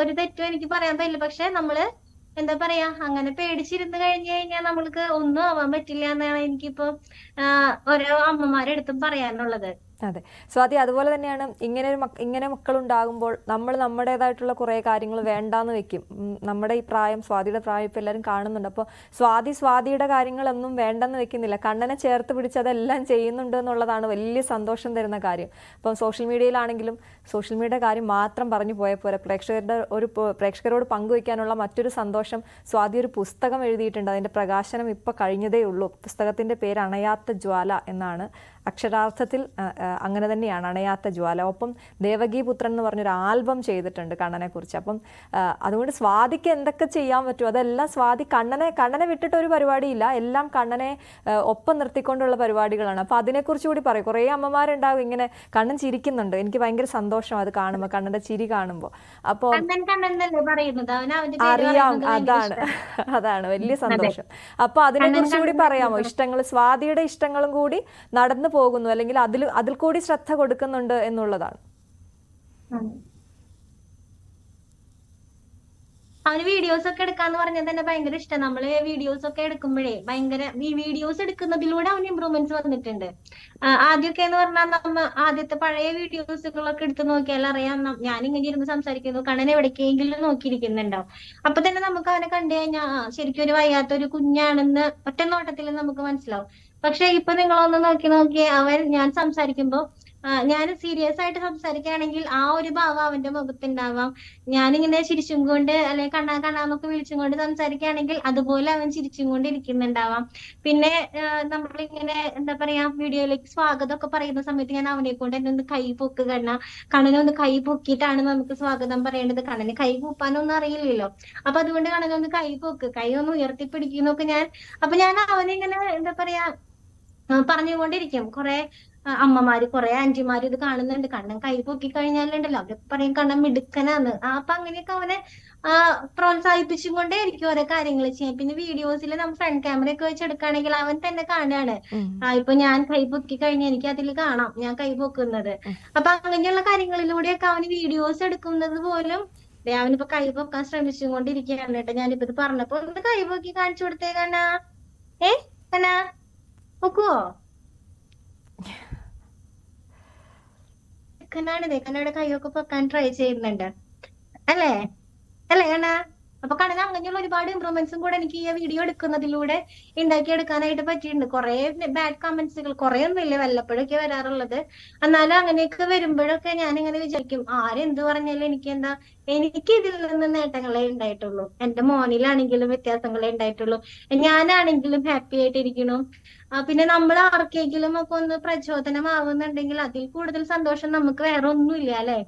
ഒരു തെറ്റും എനിക്ക് പറയാൻ പറ്റില്ല. പക്ഷെ നമ്മൾ എന്താ പറയാ അങ്ങനെ പേടിച്ചിരുന്ന് കഴിഞ്ഞു കഴിഞ്ഞാൽ നമ്മൾക്ക് ഒന്നും ആവാൻ പറ്റില്ല എന്നാണ് എനിക്കിപ്പോ ഓരോ അമ്മമാരെ അടുത്തും പറയാനുള്ളത്. അതെ. സ്വാതി അതുപോലെ തന്നെയാണ് ഇങ്ങനെ ഒരു ഇങ്ങനെ മക്കളുണ്ടാകുമ്പോൾ നമ്മൾ നമ്മുടേതായിട്ടുള്ള കുറേ കാര്യങ്ങൾ വേണ്ടാന്ന് വെക്കും. നമ്മുടെ ഈ പ്രായം സ്വാതിയുടെ പ്രായം ഇപ്പം എല്ലാവരും കാണുന്നുണ്ട്. അപ്പോൾ സ്വാതി സ്വാതിയുടെ കാര്യങ്ങളൊന്നും വേണ്ടെന്ന് വെക്കുന്നില്ല. കണ്ണനെ ചേർത്ത് പിടിച്ച് അതെല്ലാം ചെയ്യുന്നുണ്ട് എന്നുള്ളതാണ് വലിയ സന്തോഷം തരുന്ന കാര്യം. അപ്പം സോഷ്യൽ മീഡിയയിലാണെങ്കിലും സോഷ്യൽ മീഡിയ കാര്യം മാത്രം പറഞ്ഞു പോയ പോലെ പ്രേക്ഷകരുടെ ഒരു പ്രേക്ഷകരോട് പങ്കുവയ്ക്കാനുള്ള മറ്റൊരു സന്തോഷം സ്വാതി ഒരു പുസ്തകം എഴുതിയിട്ടുണ്ട്. അതിന്റെ പ്രകാശനം ഇപ്പോൾ കഴിഞ്ഞതേ ഉള്ളൂ പുസ്തകത്തിന്റെ പേര് അണയാത്ത ജ്വാല എന്നാണ് അക്ഷരാർത്ഥത്തിൽ അങ്ങനെ തന്നെയാണ് അണയാത്ത ജ്വാല. ഒപ്പം ദേവകീപുത്രൻ എന്ന് പറഞ്ഞൊരു ആൽബം ചെയ്തിട്ടുണ്ട് കണ്ണനെക്കുറിച്ച്. അപ്പം അതുകൊണ്ട് സ്വാതിക്ക് എന്തൊക്കെ ചെയ്യാൻ പറ്റും? അതെല്ലാം സ്വാതി കണ്ണനെ കണ്ണനെ വിട്ടിട്ട് ഒരു പരിപാടിയില്ല. എല്ലാം കണ്ണനെ ഒപ്പം നിർത്തിക്കൊണ്ടുള്ള പരിപാടികളാണ്. അപ്പോൾ അതിനെക്കുറിച്ച് കൂടി പറയും. കുറേ അമ്മമാരുണ്ടാവും ഇങ്ങനെ കണ്ണൻ ചിരിക്കുന്നുണ്ട്. എനിക്ക് ഭയങ്കര സന്തോഷം അത് കാണുമ്പോൾ കണ്ണന്റെ ചിരി കാണുമ്പോൾ അപ്പോൾ അറിയാം. അതാണ്. അതാണ്. വലിയ സന്തോഷം. അപ്പോൾ അതിനെക്കുറിച്ച് കൂടി പറയാമോ? ഇഷ്ടങ്ങൾ സ്വാതിയുടെ ഇഷ്ടങ്ങളും കൂടി നടന്നു പോകുന്നു അല്ലെങ്കിൽ അതിൽ അതിൽ കൂടി ശ്രദ്ധ കൊടുക്കുന്നുണ്ട് എന്നുള്ളതാണ്. അവന് വീഡിയോസ് ഒക്കെ എടുക്കാന്ന് പറഞ്ഞാൽ തന്നെ ഭയങ്കര ഇഷ്ടം. നമ്മൾ വീഡിയോസ് ഒക്കെ എടുക്കുമ്പോഴേ ഭയങ്കര ഈ വീഡിയോസ് എടുക്കുന്നതിലൂടെ അവന് ഇമ്പ്രൂവ്മെന്റ്സ് വന്നിട്ടുണ്ട്. ആദ്യമൊക്കെ എന്ന് പറഞ്ഞാൽ നമ്മ ആദ്യത്തെ പഴയ വീഡിയോസുകളൊക്കെ എടുത്ത് നോക്കിയാൽ അറിയാം. ഞാൻ ഇങ്ങനെ ഇരുന്ന് സംസാരിക്കുന്നു. കണ്ണൻ എവിടേക്കെങ്കിലും നോക്കിയിരിക്കുന്നുണ്ടാവും അപ്പൊ തന്നെ നമുക്ക് അവനെ കണ്ടു കഴിഞ്ഞാൽ ശരിക്കും ഒരു വയ്യാത്ത ഒരു കുഞ്ഞാണെന്ന് ഒറ്റ നോട്ടത്തിൽ നമുക്ക് മനസ്സിലാവും. പക്ഷെ ഇപ്പൊ നിങ്ങളൊന്ന് നോക്കി നോക്കി അവൻ ഞാൻ സംസാരിക്കുമ്പോ ഞാൻ സീരിയസ് ആയിട്ട് സംസാരിക്കുകയാണെങ്കിൽ ആ ഒരു ഭാവം അവന്റെ മുഖത്തുണ്ടാവാം. ഞാനിങ്ങനെ ചിരിച്ചും കൊണ്ട് അല്ലെങ്കിൽ കണ്ണാ കണ്ണാന്നൊക്കെ വിളിച്ചും കൊണ്ട് സംസാരിക്കുകയാണെങ്കിൽ അതുപോലെ അവൻ ചിരിച്ചും കൊണ്ട് ഇരിക്കുന്നുണ്ടാവാം. പിന്നെ നമ്മളിങ്ങനെ എന്താ പറയാ വീഡിയോയിലേക്ക് സ്വാഗതം ഒക്കെ പറയുന്ന സമയത്ത് ഞാൻ അവനെ കൊണ്ട് എന്നെ ഒന്ന് കൈ പൊക്ക് കണ്ണ. കണ്ണനെ ഒന്ന് കൈ പൊക്കിയിട്ടാണ് നമുക്ക് സ്വാഗതം പറയേണ്ടത്. കണ്ണന് കൈ പൂപ്പാനൊന്നും അറിയില്ലല്ലോ. അപ്പൊ അതുകൊണ്ട് കണ്ണനൊന്ന് കൈ പൊക്ക്. കൈ ഒന്ന് ഉയർത്തിപ്പിടിക്കുന്നൊക്കെ ഞാൻ അപ്പൊ ഞാൻ അവനെ ഇങ്ങനെ എന്താ പറയാ പറഞ്ഞുകൊണ്ടിരിക്കും. കുറെ അമ്മമാര് കുറെ ആന്റിമാര് ഇത് കാണുന്നുണ്ട്. കണ്ണൻ കൈ പൊക്കി കഴിഞ്ഞാലുണ്ടല്ലോ. അവരൊക്കെ പറയും കണ്ണൻ മിടുക്കനാന്ന്. അപ്പൊ അങ്ങനെയൊക്കെ അവനെ പ്രോത്സാഹിപ്പിച്ചും കൊണ്ടേ ആയിരിക്കും ഓരോ കാര്യങ്ങൾ ചെയ്യാം പിന്നെ വീഡിയോസിൽ നമ്മൾ ഫ്രണ്ട് ക്യാമറ ഒക്കെ വെച്ച് എടുക്കുകയാണെങ്കിൽ അവൻ തന്നെ കാണുകയാണ്. ഇപ്പൊ ഞാൻ കൈ പൊക്കി കഴിഞ്ഞാൽ എനിക്ക് അതിൽ കാണാം. ഞാൻ കൈ പൊക്കുന്നത്. അപ്പൊ അങ്ങനെയുള്ള കാര്യങ്ങളിലൂടെയൊക്കെ അവന് വീഡിയോസ് എടുക്കുന്നത് പോലും അവനിപ്പോ കൈ പൊക്കാൻ ശ്രമിച്ചുകൊണ്ടിരിക്കുകയാണ് കേട്ടോ. ഞാനിപ്പോ ഇത് പറഞ്ഞപ്പോ ഒന്ന് കൈ പൊക്കി കാണിച്ചു കൊടുത്തേ കണ്ണാ. ഏ കണ്ണാ. കണ്ണാണ് ഇതേ കണ്ണയുടെ കൈയൊക്കെ പൊക്കാൻ ട്രൈ ചെയ്യുന്നുണ്ട്. അല്ലേ? അല്ലേ കണ്ണാ? അപ്പൊ കണ്ണന് അങ്ങനെയുള്ള ഒരുപാട് ഇമ്പ്രൂവ്മെന്റ്സും കൂടെ എനിക്ക് ഈ വീഡിയോ എടുക്കുന്നതിലൂടെ ഉണ്ടാക്കിയെടുക്കാനായിട്ട് പറ്റിയിട്ടുണ്ട്. കുറെ ബാഡ് കമന്റ്സുകൾ കുറെ ഒന്നുമില്ല വല്ലപ്പോഴൊക്കെ വരാറുള്ളത്. എന്നാലും അങ്ങനെയൊക്കെ വരുമ്പോഴൊക്കെ ഞാൻ ഇങ്ങനെ വിചാരിക്കും ആരെന്ത് പറഞ്ഞാലും എനിക്ക് എന്താ എനിക്ക് ഇതിൽ നിന്ന് നേട്ടങ്ങളെ ഉണ്ടായിട്ടുള്ളൂ. എന്റെ മോനിലാണെങ്കിലും വ്യത്യാസങ്ങളെ ഉണ്ടായിട്ടുള്ളൂ. ഞാനാണെങ്കിലും ഹാപ്പി ആയിട്ടിരിക്കണു. പിന്നെ നമ്മൾ ആർക്കെങ്കിലും ഒക്കെ ഒന്ന് പ്രചോദനമാവുന്നുണ്ടെങ്കിൽ അതിൽ കൂടുതൽ സന്തോഷം നമുക്ക് വേറെ ഒന്നുമില്ല അല്ലെ?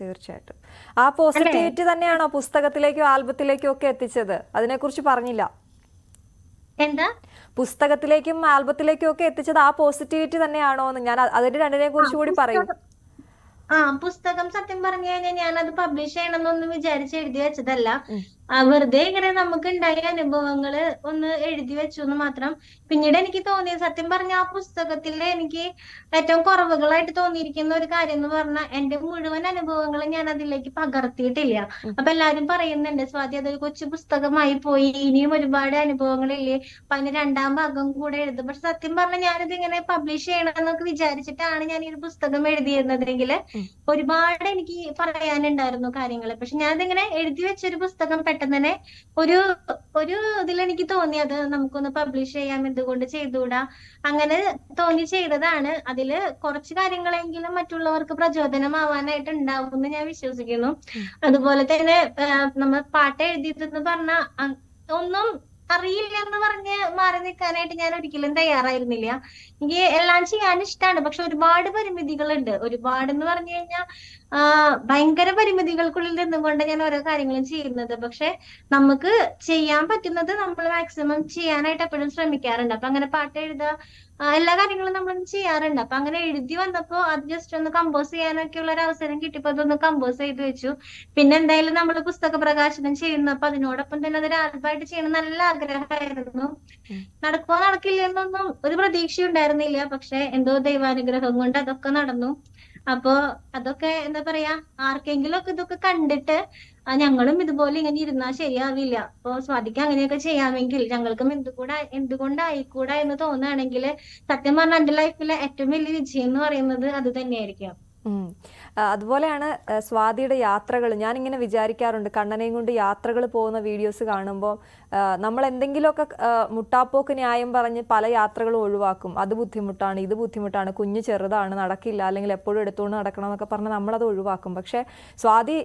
തീർച്ചയായിട്ടും. ആ പോസിറ്റിവിറ്റി തന്നെയാണോ പുസ്തകത്തിലേക്കോ ആൽബത്തിലേക്കോ ഒക്കെ എത്തിച്ചത്? അതിനെക്കുറിച്ച് പറഞ്ഞില്ല. എന്താ? പുസ്തകത്തിലേക്കും ആൽബത്തിലേക്കും ഒക്കെ എത്തിച്ചത് ആ പോസിറ്റിവിറ്റി തന്നെയാണോ എന്ന് ഞാൻ അതിന്റെ രണ്ടിനെ കുറിച്ച് കൂടി പറയും. ആ പുസ്തകം സത്യം പറഞ്ഞു കഴിഞ്ഞാൽ ഞാൻ അത് പബ്ലിഷ് ചെയ്യണമെന്നൊന്നും വിചാരിച്ച് എഴുതി വെച്ചതല്ല. വെറുതെ ഇങ്ങനെ നമുക്ക് ഉണ്ടായ അനുഭവങ്ങൾ ഒന്ന് എഴുതി വെച്ചു എന്ന് മാത്രം പിന്നീട് എനിക്ക് തോന്നിയത് സത്യം പറഞ്ഞ ആ പുസ്തകത്തിൽ എനിക്ക് ഏറ്റവും കുറവുകളായിട്ട് തോന്നിയിരിക്കുന്ന ഒരു കാര്യം എന്ന് പറഞ്ഞാൽ എന്റെ മുഴുവൻ അനുഭവങ്ങളും ഞാൻ അതിലേക്ക് പകർത്തിയിട്ടില്ല. അപ്പൊ എല്ലാരും പറയുന്നുണ്ട് സ്വാതി അതൊരു കൊച്ചു പുസ്തകമായി പോയി ഇനിയും ഒരുപാട് അനുഭവങ്ങളില്ലേ അപ്പൊ അതിന് രണ്ടാം ഭാഗം കൂടെ എഴുതും പക്ഷെ സത്യം പറഞ്ഞാൽ ഞാനിത് ഇങ്ങനെ പബ്ലിഷ് ചെയ്യണമെന്നൊക്കെ വിചാരിച്ചിട്ടാണ് ഞാൻ ഈ ഒരു പുസ്തകം എഴുതിയിരുന്നതെങ്കിൽ. ഒരുപാട് എനിക്ക് പറയാനുണ്ടായിരുന്നു കാര്യങ്ങൾ പക്ഷെ ഞാനിതിങ്ങനെ എഴുതി വെച്ചൊരു പുസ്തകം പെട്ടെന്ന് തന്നെ ഒരു ഒരു ഇതിൽ എനിക്ക് തോന്നി അത് നമുക്കൊന്ന് പബ്ലിഷ് ചെയ്യാം എന്തുകൊണ്ട് ചെയ്തുകൂടാ? അങ്ങനെ തോന്നി ചെയ്തതാണ്. അതിൽ കുറച്ച് കാര്യങ്ങളെങ്കിലും മറ്റുള്ളവർക്ക് പ്രചോദനമാവാനായിട്ട് ഉണ്ടാവും എന്ന് ഞാൻ വിശ്വസിക്കുന്നു. അതുപോലെ തന്നെ നമ്മൾ പാട്ട് എഴുതിയതെന്ന് പറഞ്ഞ ഒന്നും അറിയില്ല എന്ന് പറഞ്ഞ് മാറി നിൽക്കാനായിട്ട് ഞാൻ ഒരിക്കലും തയ്യാറായിരുന്നില്ല. എനിക്ക് എല്ലാം ചെയ്യാൻ ഇഷ്ടമാണ് പക്ഷെ ഒരുപാട് പരിമിതികളുണ്ട്. ഒരുപാട് എന്ന് പറഞ്ഞു കഴിഞ്ഞാൽ ഭയങ്കര പരിമിതികൾക്കുള്ളിൽ നിന്നുകൊണ്ട് ഞാൻ ഓരോ കാര്യങ്ങളും ചെയ്യുന്നത്. പക്ഷെ നമുക്ക് ചെയ്യാൻ പറ്റുന്നത് നമ്മൾ മാക്സിമം ചെയ്യാനായിട്ട് എപ്പോഴും ശ്രമിക്കാറുണ്ട്. അപ്പൊ അങ്ങനെ പാട്ട് എഴുതുക എല്ലാ കാര്യങ്ങളും നമ്മൾ ചെയ്യാറുണ്ട്. അപ്പൊ അങ്ങനെ എഴുതി വന്നപ്പോ അത് ജസ്റ്റ് ഒന്ന് കമ്പോസ് ചെയ്യാനൊക്കെ ഉള്ള ഒരു അവസരം കിട്ടിയപ്പോ അതൊന്ന് കമ്പോസ് ചെയ്ത് വെച്ചു. പിന്നെ എന്തായാലും നമ്മൾ പുസ്തക പ്രകാശനം ചെയ്യുന്നു. അപ്പൊ അതിനോടൊപ്പം തന്നെ അതൊരു ആൽബായിട്ട് ചെയ്യണം നല്ല ആഗ്രഹമായിരുന്നു. നടക്കുമോ നടക്കില്ല എന്നൊന്നും ഒരു പ്രതീക്ഷ ഉണ്ടായിരുന്നില്ല പക്ഷെ എന്തോ ദൈവാനുഗ്രഹം കൊണ്ട് അതൊക്കെ നടന്നു. അപ്പോ അതൊക്കെ എന്താ പറയാ ആർക്കെങ്കിലും ഒക്കെ ഇതൊക്കെ കണ്ടിട്ട് ഞങ്ങളും ഇതുപോലെ ഇങ്ങനെ ഇരുന്നാൽ ശരിയാവില്ല. അപ്പൊ സ്വാതിക്ക് അങ്ങനെയൊക്കെ ചെയ്യാമെങ്കിൽ ഞങ്ങൾക്കും എന്തുകൂടാ എന്തുകൊണ്ടായിക്കൂടാ എന്ന് തോന്നുകയാണെങ്കിൽ സത്യം പറഞ്ഞാൽ എന്റെ ലൈഫിലെ ഏറ്റവും വലിയ വിജയം എന്ന് പറയുന്നത് അത് തന്നെയായിരിക്കും. അതുപോലെയാണ് സ്വാതിയുടെ യാത്രകൾ. ഞാനിങ്ങനെ വിചാരിക്കാറുണ്ട് കണ്ണനെയും കൊണ്ട് യാത്രകൾ പോകുന്ന വീഡിയോസ് കാണുമ്പോൾ നമ്മൾ എന്തെങ്കിലുമൊക്കെ മുട്ടാപ്പോക്ക് ന്യായം പറഞ്ഞ് പല യാത്രകളും ഒഴിവാക്കും. അത് ബുദ്ധിമുട്ടാണ് ഇത് ബുദ്ധിമുട്ടാണ് കുഞ്ഞ് ചെറുതാണ് നടക്കില്ല അല്ലെങ്കിൽ എപ്പോഴും എടുത്തുകൊണ്ട് നടക്കണം എന്നൊക്കെ പറഞ്ഞ് നമ്മളത് ഒഴിവാക്കും. പക്ഷേ സ്വാതി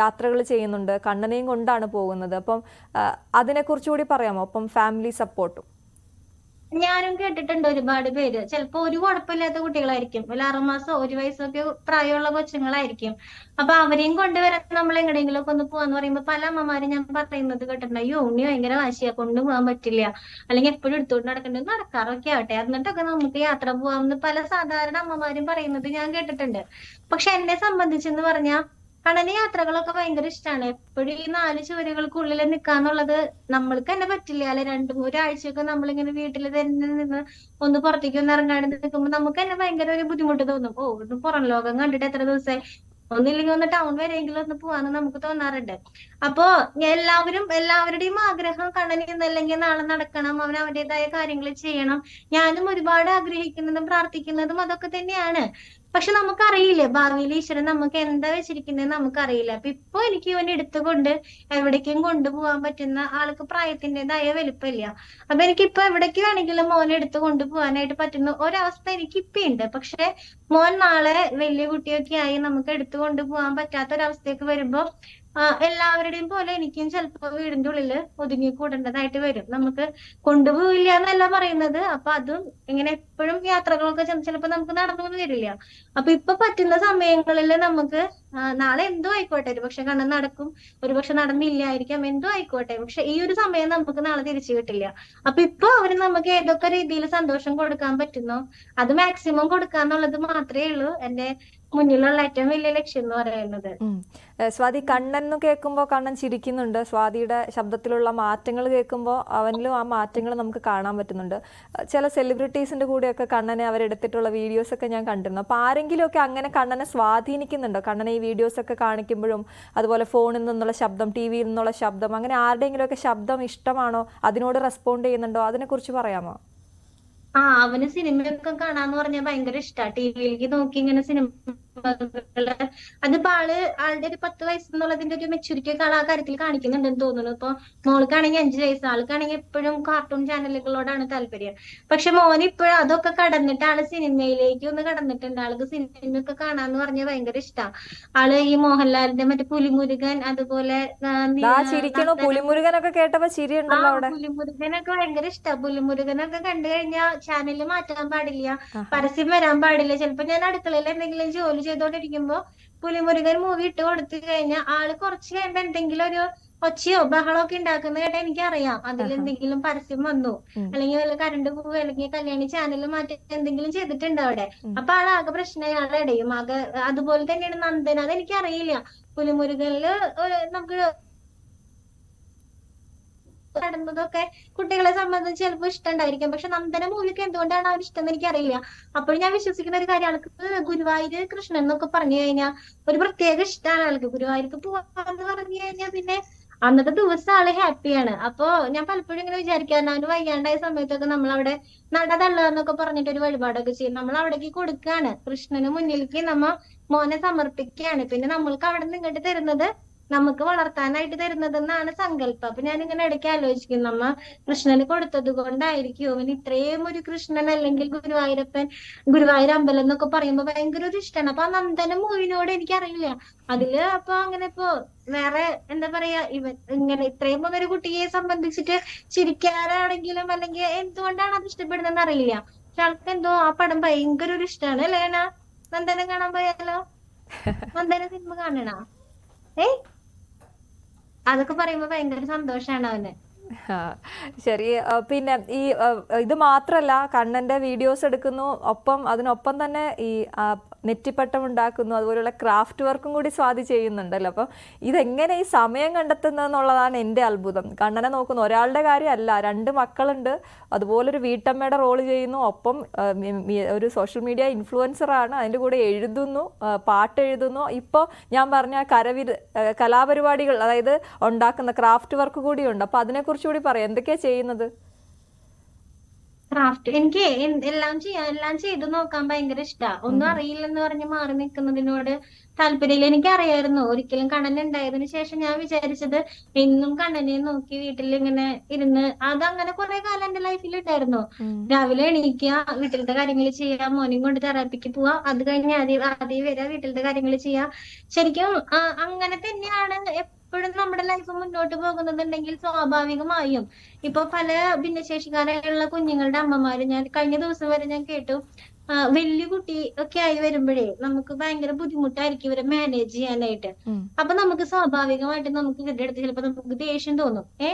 യാത്രകൾ ചെയ്യുന്നുണ്ട് കണ്ണനെയും കൊണ്ടാണ് പോകുന്നത്. അപ്പം അതിനെക്കുറിച്ചുകൂടി പറയാമോ? അപ്പം ഫാമിലി സപ്പോർട്ടും ഞാനും കേട്ടിട്ടുണ്ട് ഒരുപാട് പേര്. ചിലപ്പോ ഒരു കുഴപ്പമില്ലാത്ത കുട്ടികളായിരിക്കും. ഒരു ആറുമാസോ ഒരു വയസ്സൊക്കെ പ്രായമുള്ള കൊച്ചുങ്ങളായിരിക്കും. അപ്പൊ അവരെയും കൊണ്ടുവരാൻ നമ്മൾ എങ്ങനെയെങ്കിലും ഒക്കെ ഒന്ന് പോവാന്ന് പറയുമ്പോ പല അമ്മമാരും ഞാൻ പറയുന്നത് കേട്ടിട്ടുണ്ട്. അയ്യോ ഉണ്ണി ഭയങ്കര വാശിയാ കൊണ്ടുപോകാൻ പറ്റില്ല. അല്ലെങ്കിൽ എപ്പോഴും എടുത്തുകൊണ്ട് നടക്കേണ്ടത് നടക്കാറൊക്കെ ആവട്ടെ. എന്നിട്ടൊക്കെ നമുക്ക് യാത്ര പോവാമെന്ന് പല സാധാരണ അമ്മമാരും പറയുന്നത് ഞാൻ കേട്ടിട്ടുണ്ട്. പക്ഷെ എന്നെ സംബന്ധിച്ചെന്ന് പറഞ്ഞാൽ കണ്ണന് യാത്രകളൊക്കെ ഭയങ്കര ഇഷ്ടമാണ് എപ്പോഴും ഈ നാല് ചുവരുകൾക്കുള്ളിൽ നിൽക്കാന്നുള്ളത് നമ്മൾക്ക് തന്നെ പറ്റില്ല അല്ലെ? രണ്ടു ഒരാഴ്ചയൊക്കെ നമ്മളിങ്ങനെ വീട്ടിൽ തന്നെ നിന്ന് ഒന്ന് പുറത്തേക്ക് ഒന്ന് ഇറങ്ങാണ്ട് നിൽക്കുമ്പോൾ നമുക്ക് തന്നെ ഭയങ്കര ഒരു ബുദ്ധിമുട്ട് തോന്നും. ഓ ഒന്ന് പുറം ലോകം കണ്ടിട്ട് എത്ര ദിവസമായി ഒന്നില്ലെങ്കിൽ ഒന്ന് ടൗൺ വരെയെങ്കിലും ഒന്ന് പോവാന്ന് നമുക്ക് തോന്നാറുണ്ട്. അപ്പോ എല്ലാവരും എല്ലാവരുടെയും ആഗ്രഹം കണ്ണന് ഇന്നല്ലെങ്കിൽ നാളെ നടക്കണം അവൻ അവന്റേതായ കാര്യങ്ങൾ ചെയ്യണം. ഞാനും ഒരുപാട് ആഗ്രഹിക്കുന്നതും പ്രാർത്ഥിക്കുന്നതും അതൊക്കെ തന്നെയാണ്. പക്ഷെ നമുക്കറിയില്ല ഭാവിയിൽ ഈശ്വരൻ നമുക്ക് എന്താ വെച്ചിരിക്കുന്നത് നമുക്കറിയില്ല. അപ്പൊ ഇപ്പൊ എനിക്ക് ഇവനെ എടുത്തുകൊണ്ട് എവിടേക്കും കൊണ്ടുപോകാൻ പറ്റുന്ന ആൾക്ക് പ്രായത്തിന്റെതായ വലിപ്പമില്ല. അപ്പൊ എനിക്കിപ്പോ എവിടേക്ക് വേണമെങ്കിലും മോനെ എടുത്തു കൊണ്ടുപോകാനായിട്ട് പറ്റുന്ന ഒരവസ്ഥ എനിക്ക് ഇപ്പൊ ഉണ്ട്. പക്ഷെ മോൻ നാളെ വലിയ കുട്ടിയൊക്കെ ആയി നമുക്ക് എടുത്തു കൊണ്ടുപോകാൻ പറ്റാത്ത ഒരവസ്ഥയൊക്കെ വരുമ്പോ എല്ലാവരുടെയും പോലെ എനിക്കും ചിലപ്പോ വീടിന്റെ ഉള്ളിൽ ഒതുങ്ങി കൂടേണ്ടതായിട്ട് വരും. നമുക്ക് കൊണ്ടുപോയില്ല എന്നല്ല പറയുന്നത്. അപ്പൊ അതും ഇങ്ങനെ എപ്പോഴും യാത്രകളൊക്കെ ചിലപ്പോ നമുക്ക് നടന്നു വരില്ല. അപ്പൊ ഇപ്പൊ പറ്റുന്ന സമയങ്ങളിൽ നമുക്ക് നാളെ എന്തോ ആയിക്കോട്ടെ. ഒരു പക്ഷെ കണ്ണ് നടക്കും ഒരു പക്ഷെ നടന്നില്ലായിരിക്കാം എന്തോ ആയിക്കോട്ടെ. പക്ഷെ ഈ ഒരു സമയം നമുക്ക് നാളെ തിരിച്ചു കിട്ടില്ല. അപ്പൊ ഇപ്പൊ അവർ നമുക്ക് ഏതൊക്കെ രീതിയിൽ സന്തോഷം കൊടുക്കാൻ പറ്റുന്നോ അത് മാക്സിമം കൊടുക്കാന്നുള്ളത് മാത്രമേ ഉള്ളൂ. എന്റെ മുന്നിലുള്ള ഏറ്റവും വലിയ ലക്ഷ്യം എന്ന് പറയുന്നത്. സ്വാതി കണ്ണൻ എന്ന് കേൾക്കുമ്പോൾ കണ്ണൻ ചിരിക്കുന്നുണ്ട്. സ്വാതിയുടെ ശബ്ദത്തിലുള്ള മാറ്റങ്ങൾ കേൾക്കുമ്പോൾ അവനിലും ആ മാറ്റങ്ങൾ നമുക്ക് കാണാൻ പറ്റുന്നുണ്ട്. ചില സെലിബ്രിറ്റീസിന്റെ കൂടെയൊക്കെ കണ്ണനെ അവരെടുത്തിട്ടുള്ള വീഡിയോസ് ഒക്കെ ഞാൻ കണ്ടിരുന്നു. അപ്പോൾ ആരെങ്കിലുമൊക്കെ അങ്ങനെ കണ്ണനെ സ്വാധീനിക്കുന്നുണ്ടോ? കണ്ണനെ ഈ വീഡിയോസ് ഒക്കെ കാണിക്കുമ്പോഴും അതുപോലെ ഫോണിൽ നിന്നുള്ള ശബ്ദം ടി വിയിൽ നിന്നുള്ള ശബ്ദം അങ്ങനെ ആരുടെയെങ്കിലുമൊക്കെ ശബ്ദം ഇഷ്ടമാണോ? അതിനോട് റെസ്പോണ്ട് ചെയ്യുന്നുണ്ടോ? അതിനെക്കുറിച്ച് പറയാമോ? ആ അവന് സിനിമയൊക്കെ കാണാന്ന് പറഞ്ഞാൽ ഭയങ്കര ഇഷ്ടാ. ടിവിയിലേക്ക് നോക്കി ഇങ്ങനെ സിനിമകൾ അതിപ്പോ ആൾ ആളുടെ ഒരു പത്ത് വയസ്സെന്നുള്ളതിന്റെ ഒരു മെച്ചൂരിറ്റി ഒക്കെ ആൾ ആ കാര്യത്തിൽ കാണിക്കുന്നുണ്ടെന്ന് തോന്നുന്നു. ഇപ്പൊ മോൾക്കാണെങ്കിൽ അഞ്ചു വയസ്സ് ആൾക്കാണെങ്കിൽ എപ്പോഴും കാർട്ടൂൺ ചാനലുകളോടാണ് താല്പര്യം. പക്ഷെ മോൻ ഇപ്പോഴും അതൊക്കെ കടന്നിട്ട് ആൾ സിനിമയിലേക്ക് ഒന്ന് കടന്നിട്ടുണ്ട്. ആൾക്ക് സിനിമയൊക്കെ കാണാന്ന് പറഞ്ഞ ഭയങ്കര ഇഷ്ടാ. ആൾ ഈ മോഹൻലാലിന്റെ മറ്റേ പുലിമുരുകൻ അതുപോലെ പുലിമുരുകനൊക്കെ കേട്ടപ്പോ ചിരി ഉണ്ടല്ലോ അവിടെ. പുലിമുരുകനൊക്കെ ഭയങ്കര ഇഷ്ടാ. പുലിമുരുകനൊക്കെ കണ്ടു കഴിഞ്ഞാൽ ചാനൽ മാറ്റാൻ പാടില്ല. പരസ്യം വരാൻ പാടില്ല. ചിലപ്പോ ഞാൻ അടുക്കളയിൽ എന്തെങ്കിലും ജോലി ചെയ്തോണ്ടിരിക്കുമ്പോ പുലിമുരുകൻ മൂവി ഇട്ട് കൊടുത്തു കഴിഞ്ഞാൽ ആൾ കുറച്ച് കഴിയുമ്പോ എന്തെങ്കിലും ഒരു ഒച്ചയോ ബഹളോ ഒക്കെ ഉണ്ടാക്കുന്ന കേട്ടാ എനിക്കറിയാം. അതിൽ എന്തെങ്കിലും പരസ്യം വന്നു. അല്ലെങ്കിൽ വല്ല കറണ്ട് പോവുക അല്ലെങ്കിൽ കല്യാണി ചാനൽ മാറ്റി എന്തെങ്കിലും ചെയ്തിട്ടുണ്ട് അവിടെ? അപ്പൊ അപ്പൊ ആളാകെ പ്രശ്നം അയാളുടെ ഇടയും. ആകെ അതുപോലെ തന്നെയാണ് നന്ദന അതെനിക്കറിയില്ല. പുലിമുരുകനിൽ നമുക്ക് നടന്നതൊക്കെ കുട്ടികളെ സംബന്ധിച്ച് ചിലപ്പോൾ ഇഷ്ടമുണ്ടായിരിക്കും. പക്ഷെ നന്ദന മൂവിക്ക് എന്തുകൊണ്ടാണ് അവർ ഇഷ്ടം എന്ന് എനിക്കറിയില്ല. അപ്പോൾ ഞാൻ വിശ്വസിക്കുന്ന ഒരു കാര്യം ആൾക്ക് ഗുരുവായൂര് കൃഷ്ണൻ എന്നൊക്കെ പറഞ്ഞു കഴിഞ്ഞാൽ ഒരു പ്രത്യേക ഇഷ്ടമാണ് ആൾക്ക്. ഗുരുവായൂർക്ക് പോവാന്ന് പറഞ്ഞു കഴിഞ്ഞാൽ പിന്നെ അന്നത്തെ ദിവസം ആൾ ഹാപ്പിയാണ് അപ്പൊ ഞാൻ പലപ്പോഴും ഇങ്ങനെ വിചാരിക്കാറുണ്ട് അവന് വയ്യാണ്ടായ സമയത്തൊക്കെ നമ്മൾ അവിടെ നട തള്ളുക എന്നൊക്കെ പറഞ്ഞിട്ട് ഒരു വഴിപാടൊക്കെ ചെയ്യും. നമ്മൾ അവിടേക്ക് കൊടുക്കുകയാണ്. കൃഷ്ണന് മുന്നിലേക്ക് നമ്മ മോനെ സമർപ്പിക്കുകയാണ്. പിന്നെ നമ്മൾക്ക് അവിടെ നിന്ന് ഇങ്ങോട്ട് തരുന്നത് നമുക്ക് വളർത്താനായിട്ട് തരുന്നതെന്നാണ് സങ്കല്പം. അപ്പൊ ഞാൻ ഇങ്ങനെ ഇടയ്ക്ക് ആലോചിക്കും നമ്മ കൃഷ്ണന് കൊടുത്തത് കൊണ്ടായിരിക്കും. അവന് ഇത്രയും ഒരു കൃഷ്ണൻ അല്ലെങ്കിൽ ഗുരുവായൂരപ്പൻ ഗുരുവായൂർ അമ്പലം എന്നൊക്കെ പറയുമ്പോ ഭയങ്കര ഒരു ഇഷ്ടമാണ് അപ്പൊ ആ നന്ദന മൂവിനോട് എനിക്കറിയില്ല. അതിൽ അപ്പൊ അങ്ങനെ ഇപ്പൊ വേറെ എന്താ പറയാ ഇവൻ ഇങ്ങനെ ഇത്രയും ഒരു കുട്ടിയെ സംബന്ധിച്ചിട്ട് ചിരിക്കാനാണെങ്കിലും അല്ലെങ്കിൽ എന്തുകൊണ്ടാണ് അത് ഇഷ്ടപ്പെടുന്നതെന്ന് അറിയില്ല. പക്ഷെ ആൾക്ക് എന്തോ ആ പടം ഭയങ്കര ഒരു ഇഷ്ടമാണ് അല്ലേ നന്ദനം കാണാൻ പോയാലോ? നന്ദന സിനിമ കാണണോ? ഏയ് അതൊക്കെ പറയുമ്പോ ഭയങ്കര സന്തോഷാണ് അവന്. ശരി. പിന്നെ ഈ ഇത് മാത്രല്ല കണ്ണന്റെ വീഡിയോസ് എടുക്കുന്നു. ഒപ്പം അതിനൊപ്പം തന്നെ ഈ നെറ്റിപ്പട്ടം ഉണ്ടാക്കുന്നു അതുപോലെയുള്ള ക്രാഫ്റ്റ് വർക്കും കൂടി സ്വാതി ചെയ്യുന്നുണ്ടല്ലോ. അപ്പം ഇതെങ്ങനെ ഈ സമയം കണ്ടെത്തുന്നതെന്നുള്ളതാണ് എന്റെ അത്ഭുതം. കണ്ണനെ നോക്കുന്നു ഒരാളുടെ കാര്യമല്ല രണ്ട് മക്കളുണ്ട് അതുപോലൊരു വീട്ടമ്മയുടെ റോൾ ചെയ്യുന്നു ഒപ്പം ഒരു സോഷ്യൽ മീഡിയ ഇൻഫ്ലുവൻസറാണ് അതിന്റെ കൂടെ എഴുതുന്നു പാട്ട് എഴുതുന്നു ഇപ്പോൾ ഞാൻ പറഞ്ഞ കരവിര് കലാപരിപാടികൾ അതായത് ഉണ്ടാക്കുന്ന ക്രാഫ്റ്റ് വർക്ക് കൂടിയുണ്ട്. അപ്പോൾ അതിനെക്കുറിച്ച് കൂടി പറയാം എന്തൊക്കെയാണ് ചെയ്യുന്നത്? ക്രാഫ്റ്റ് എനിക്ക് എല്ലാം ചെയ്യാൻ എല്ലാം ചെയ്ത് നോക്കാൻ ഭയങ്കര ഇഷ്ടാ. ഒന്നും അറിയില്ലെന്ന് പറഞ്ഞ് മാറി നിൽക്കുന്നതിനോട് താല്പര്യമില്ല. എനിക്ക് അറിയായിരുന്നു ഒരിക്കലും കണ്ണൻ ഉണ്ടായതിന് ശേഷം ഞാൻ വിചാരിച്ചത് എന്നും കണ്ണനെ നോക്കി വീട്ടിൽ ഇങ്ങനെ ഇരുന്ന് അതങ്ങനെ കുറെ കാലം എന്റെ ലൈഫിൽ ഉണ്ടായിരുന്നു. രാവിലെ എണീക്കുക വീട്ടിലത്തെ കാര്യങ്ങൾ ചെയ്യുക മോർണിംഗ് കൊണ്ട് തെറാപ്പിക്ക് പോവാ അത് കഴിഞ്ഞ് ആദ്യം ആദ്യം വരിക വീട്ടിലത്തെ കാര്യങ്ങൾ ചെയ്യുക. ശരിക്കും അങ്ങനെ തന്നെയാണ് എപ്പോഴും നമ്മുടെ ലൈഫ് മുന്നോട്ട് പോകുന്നുണ്ടെങ്കിൽ സ്വാഭാവികമായും. ഇപ്പൊ പല ഭിന്നശേഷിക്കാരായുള്ള കുഞ്ഞുങ്ങളുടെ അമ്മമാര് ഞാൻ കഴിഞ്ഞ ദിവസം വരെ ഞാൻ കേട്ടു. വലിയ കുട്ടി ഒക്കെ ആയി വരുമ്പോഴേ നമുക്ക് ഭയങ്കര ബുദ്ധിമുട്ടായിരിക്കും ഇവരെ മാനേജ് ചെയ്യാനായിട്ട്. അപ്പൊ നമുക്ക് സ്വാഭാവികമായിട്ട് നമുക്ക് ഇവരുടെ അടുത്ത് ചിലപ്പോ നമുക്ക് ദേഷ്യം തോന്നും. ഏ?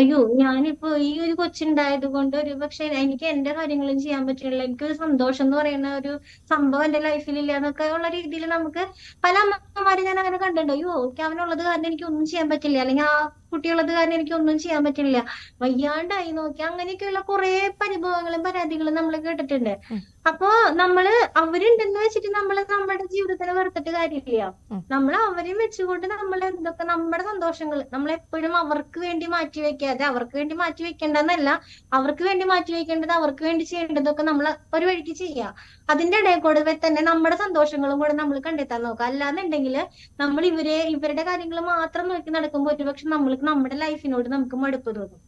അയ്യോ ഞാനിപ്പോ ഈ ഒരു കൊച്ചുണ്ടായത് കൊണ്ട് ഒരു പക്ഷെ എനിക്ക് എന്റെ കാര്യങ്ങളും ചെയ്യാൻ പറ്റില്ല എനിക്കൊരു സന്തോഷം എന്ന് പറയുന്ന ഒരു സംഭവം എന്റെ ലൈഫിൽ ഇല്ല എന്നൊക്കെ ഉള്ള രീതിയിൽ നമുക്ക് പല അമ്മമാരും ഞാൻ അങ്ങനെ കണ്ടിട്ടുണ്ട്. അയ്യോ അവനുള്ളത് കാരണം എനിക്ക് ഒന്നും ചെയ്യാൻ പറ്റില്ല. അല്ലെങ്കിൽ ആ കുട്ടിയുള്ളത് കാരണം എനിക്ക് ഒന്നും ചെയ്യാൻ പറ്റില്ല വയ്യാണ്ടായി നോക്കി. അങ്ങനെയൊക്കെയുള്ള കുറെ പരിഭവങ്ങളും പരാതികളും നമ്മൾ കേട്ടിട്ടുണ്ട്. അപ്പോ നമ്മൾ അവരുണ്ടെന്ന് വെച്ചിട്ട് നമ്മൾ നമ്മുടെ ജീവിതത്തിന് വെറുത്തിട്ട് കാര്യമില്ല. നമ്മൾ അവരെയും വെച്ചുകൊണ്ട് നമ്മൾ എന്തൊക്കെ നമ്മുടെ സന്തോഷങ്ങൾ നമ്മൾ എപ്പോഴും അവർക്ക് വേണ്ടി മാറ്റി വെക്കാതെ അവർക്ക് വേണ്ടി മാറ്റി വെക്കേണ്ടെന്നല്ല അവർക്ക് വേണ്ടി മാറ്റി വെക്കേണ്ടത് അവർക്ക് വേണ്ടി ചെയ്യേണ്ടതൊക്കെ നമ്മൾ ഒരു വഴിക്ക് ചെയ്യാം. അതിന്റെ ഇടയിൽ കൂടെ തന്നെ നമ്മുടെ സന്തോഷങ്ങളും കൂടെ നമ്മൾ കണ്ടെത്താൻ നോക്കുക അല്ലാന്നുണ്ടെങ്കിൽ നമ്മൾ ഇവരെ ഇവരുടെ കാര്യങ്ങൾ മാത്രം നോക്കി നടക്കുമ്പോൾ ഒരുപക്ഷെ നമ്മൾക്ക് നമ്മുടെ ലൈഫിനോട് നമുക്ക് മടുപ്പ് തോന്നും.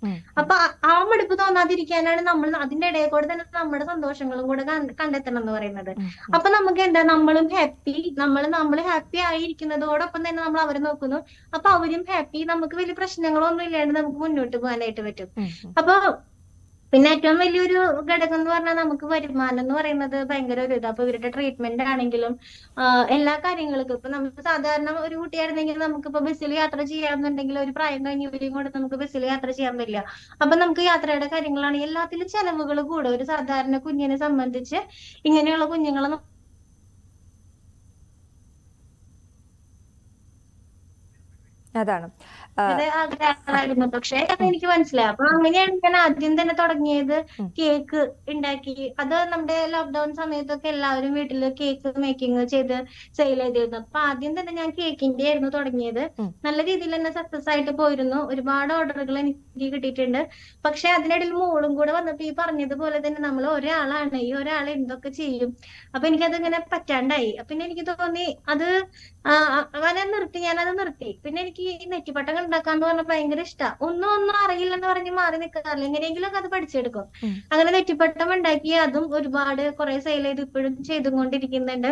അപ്പൊ ആ- മടുപ്പ് തോന്നാതിരിക്കാനാണ് നമ്മൾ അതിന്റെ ഇടയിൽ കൂടെ തന്നെ നമ്മുടെ സന്തോഷങ്ങളും കൂടെ കണ്ടെത്തണം എന്ന് പറയുന്നത്. അപ്പൊ നമുക്ക് എന്താ? നമ്മളും ഹാപ്പി നമ്മൾ നമ്മൾ ഹാപ്പി ആയിരിക്കുന്നതോടൊപ്പം തന്നെ നമ്മൾ അവരെ നോക്കുന്നു. അപ്പൊ അവരും ഹാപ്പി നമുക്ക് വലിയ പ്രശ്നങ്ങളൊന്നും ഇല്ലാണ്ട് നമുക്ക് മുന്നോട്ട് പോകാനായിട്ട് പറ്റും. അപ്പൊ പിന്നെ ഏറ്റവും വലിയൊരു ഘടകം എന്ന് പറഞ്ഞാൽ നമുക്ക് വരുമാനം എന്ന് പറയുന്നത് ഭയങ്കര ഒരു ഇത്. അപ്പൊ ഇവരുടെ ട്രീറ്റ്മെന്റ് ആണെങ്കിലും എല്ലാ കാര്യങ്ങൾക്കും. ഇപ്പൊ നമുക്ക് സാധാരണ ഒരു കുട്ടിയായിരുന്നെങ്കിൽ നമുക്ക് ഇപ്പോ ബസ്സിൽ യാത്ര ചെയ്യാന്നുണ്ടെങ്കിൽ ഒരു പ്രായം കഴിഞ്ഞ് ഇവരെയും കൂടെ നമുക്ക് ബസ്സിൽ യാത്ര ചെയ്യാൻ പറ്റില്ല. അപ്പൊ നമുക്ക് യാത്രയുടെ കാര്യങ്ങളാണ് എല്ലാത്തിലും ചെലവുകൾ കൂടും. ഒരു സാധാരണ കുഞ്ഞിനെ സംബന്ധിച്ച് ഇങ്ങനെയുള്ള കുഞ്ഞുങ്ങളെ അതാണ്. ആഗ്രഹമായിരുന്നു. പക്ഷെ അത് എനിക്ക് മനസ്സിലായി. അപ്പൊ അങ്ങനെയാണ് ഞാൻ ആദ്യം തന്നെ തുടങ്ങിയത്. കേക്ക് ഉണ്ടാക്കി. അത് നമ്മുടെ ലോക്ക്ഡൌൺ സമയത്തൊക്കെ എല്ലാവരും വീട്ടിൽ കേക്ക് മേക്കിംഗ് ചെയ്ത് സെയിൽ ചെയ്തിരുന്നു. അപ്പൊ ആദ്യം തന്നെ ഞാൻ കേക്കിന്റെ ആയിരുന്നു തുടങ്ങിയത്. നല്ല രീതിയിൽ തന്നെ സക്സസ് ആയിട്ട് പോയിരുന്നു. ഒരുപാട് ഓർഡറുകൾ എനിക്ക് കിട്ടിയിട്ടുണ്ട്. പക്ഷെ അതിനിടയിൽ മോളും കൂടെ വന്നപ്പോ ഈ പറഞ്ഞതുപോലെ തന്നെ നമ്മൾ ഒരാളാണ്. ഈ ഒരാൾ എന്തൊക്കെ ചെയ്യും? അപ്പൊ എനിക്കത് ഇങ്ങനെ പറ്റാണ്ടായി പിന്നെ എനിക്ക് തോന്നി അത് വന നിർത്തി ഞാനത് നിർത്തി. പിന്നെ എനിക്ക് ഈ നെറ്റിപ്പട്ടം ഉണ്ടാക്കാന്ന് പറഞ്ഞ ഭയങ്കര ഇഷ്ടാ. ഒന്നും ഒന്നും അറിയില്ലെന്ന് പറഞ്ഞ് മാറി നിൽക്കാറില്ല എങ്ങനെയെങ്കിലും ഒക്കെ അത് പഠിച്ചെടുക്കും. അങ്ങനെ നെറ്റിപ്പട്ടം ഉണ്ടാക്കി അതും ഒരുപാട് കുറെ സെയിൽ ചെയ്ത് ഇപ്പോഴും ചെയ്തുകൊണ്ടിരിക്കുന്നുണ്ട്.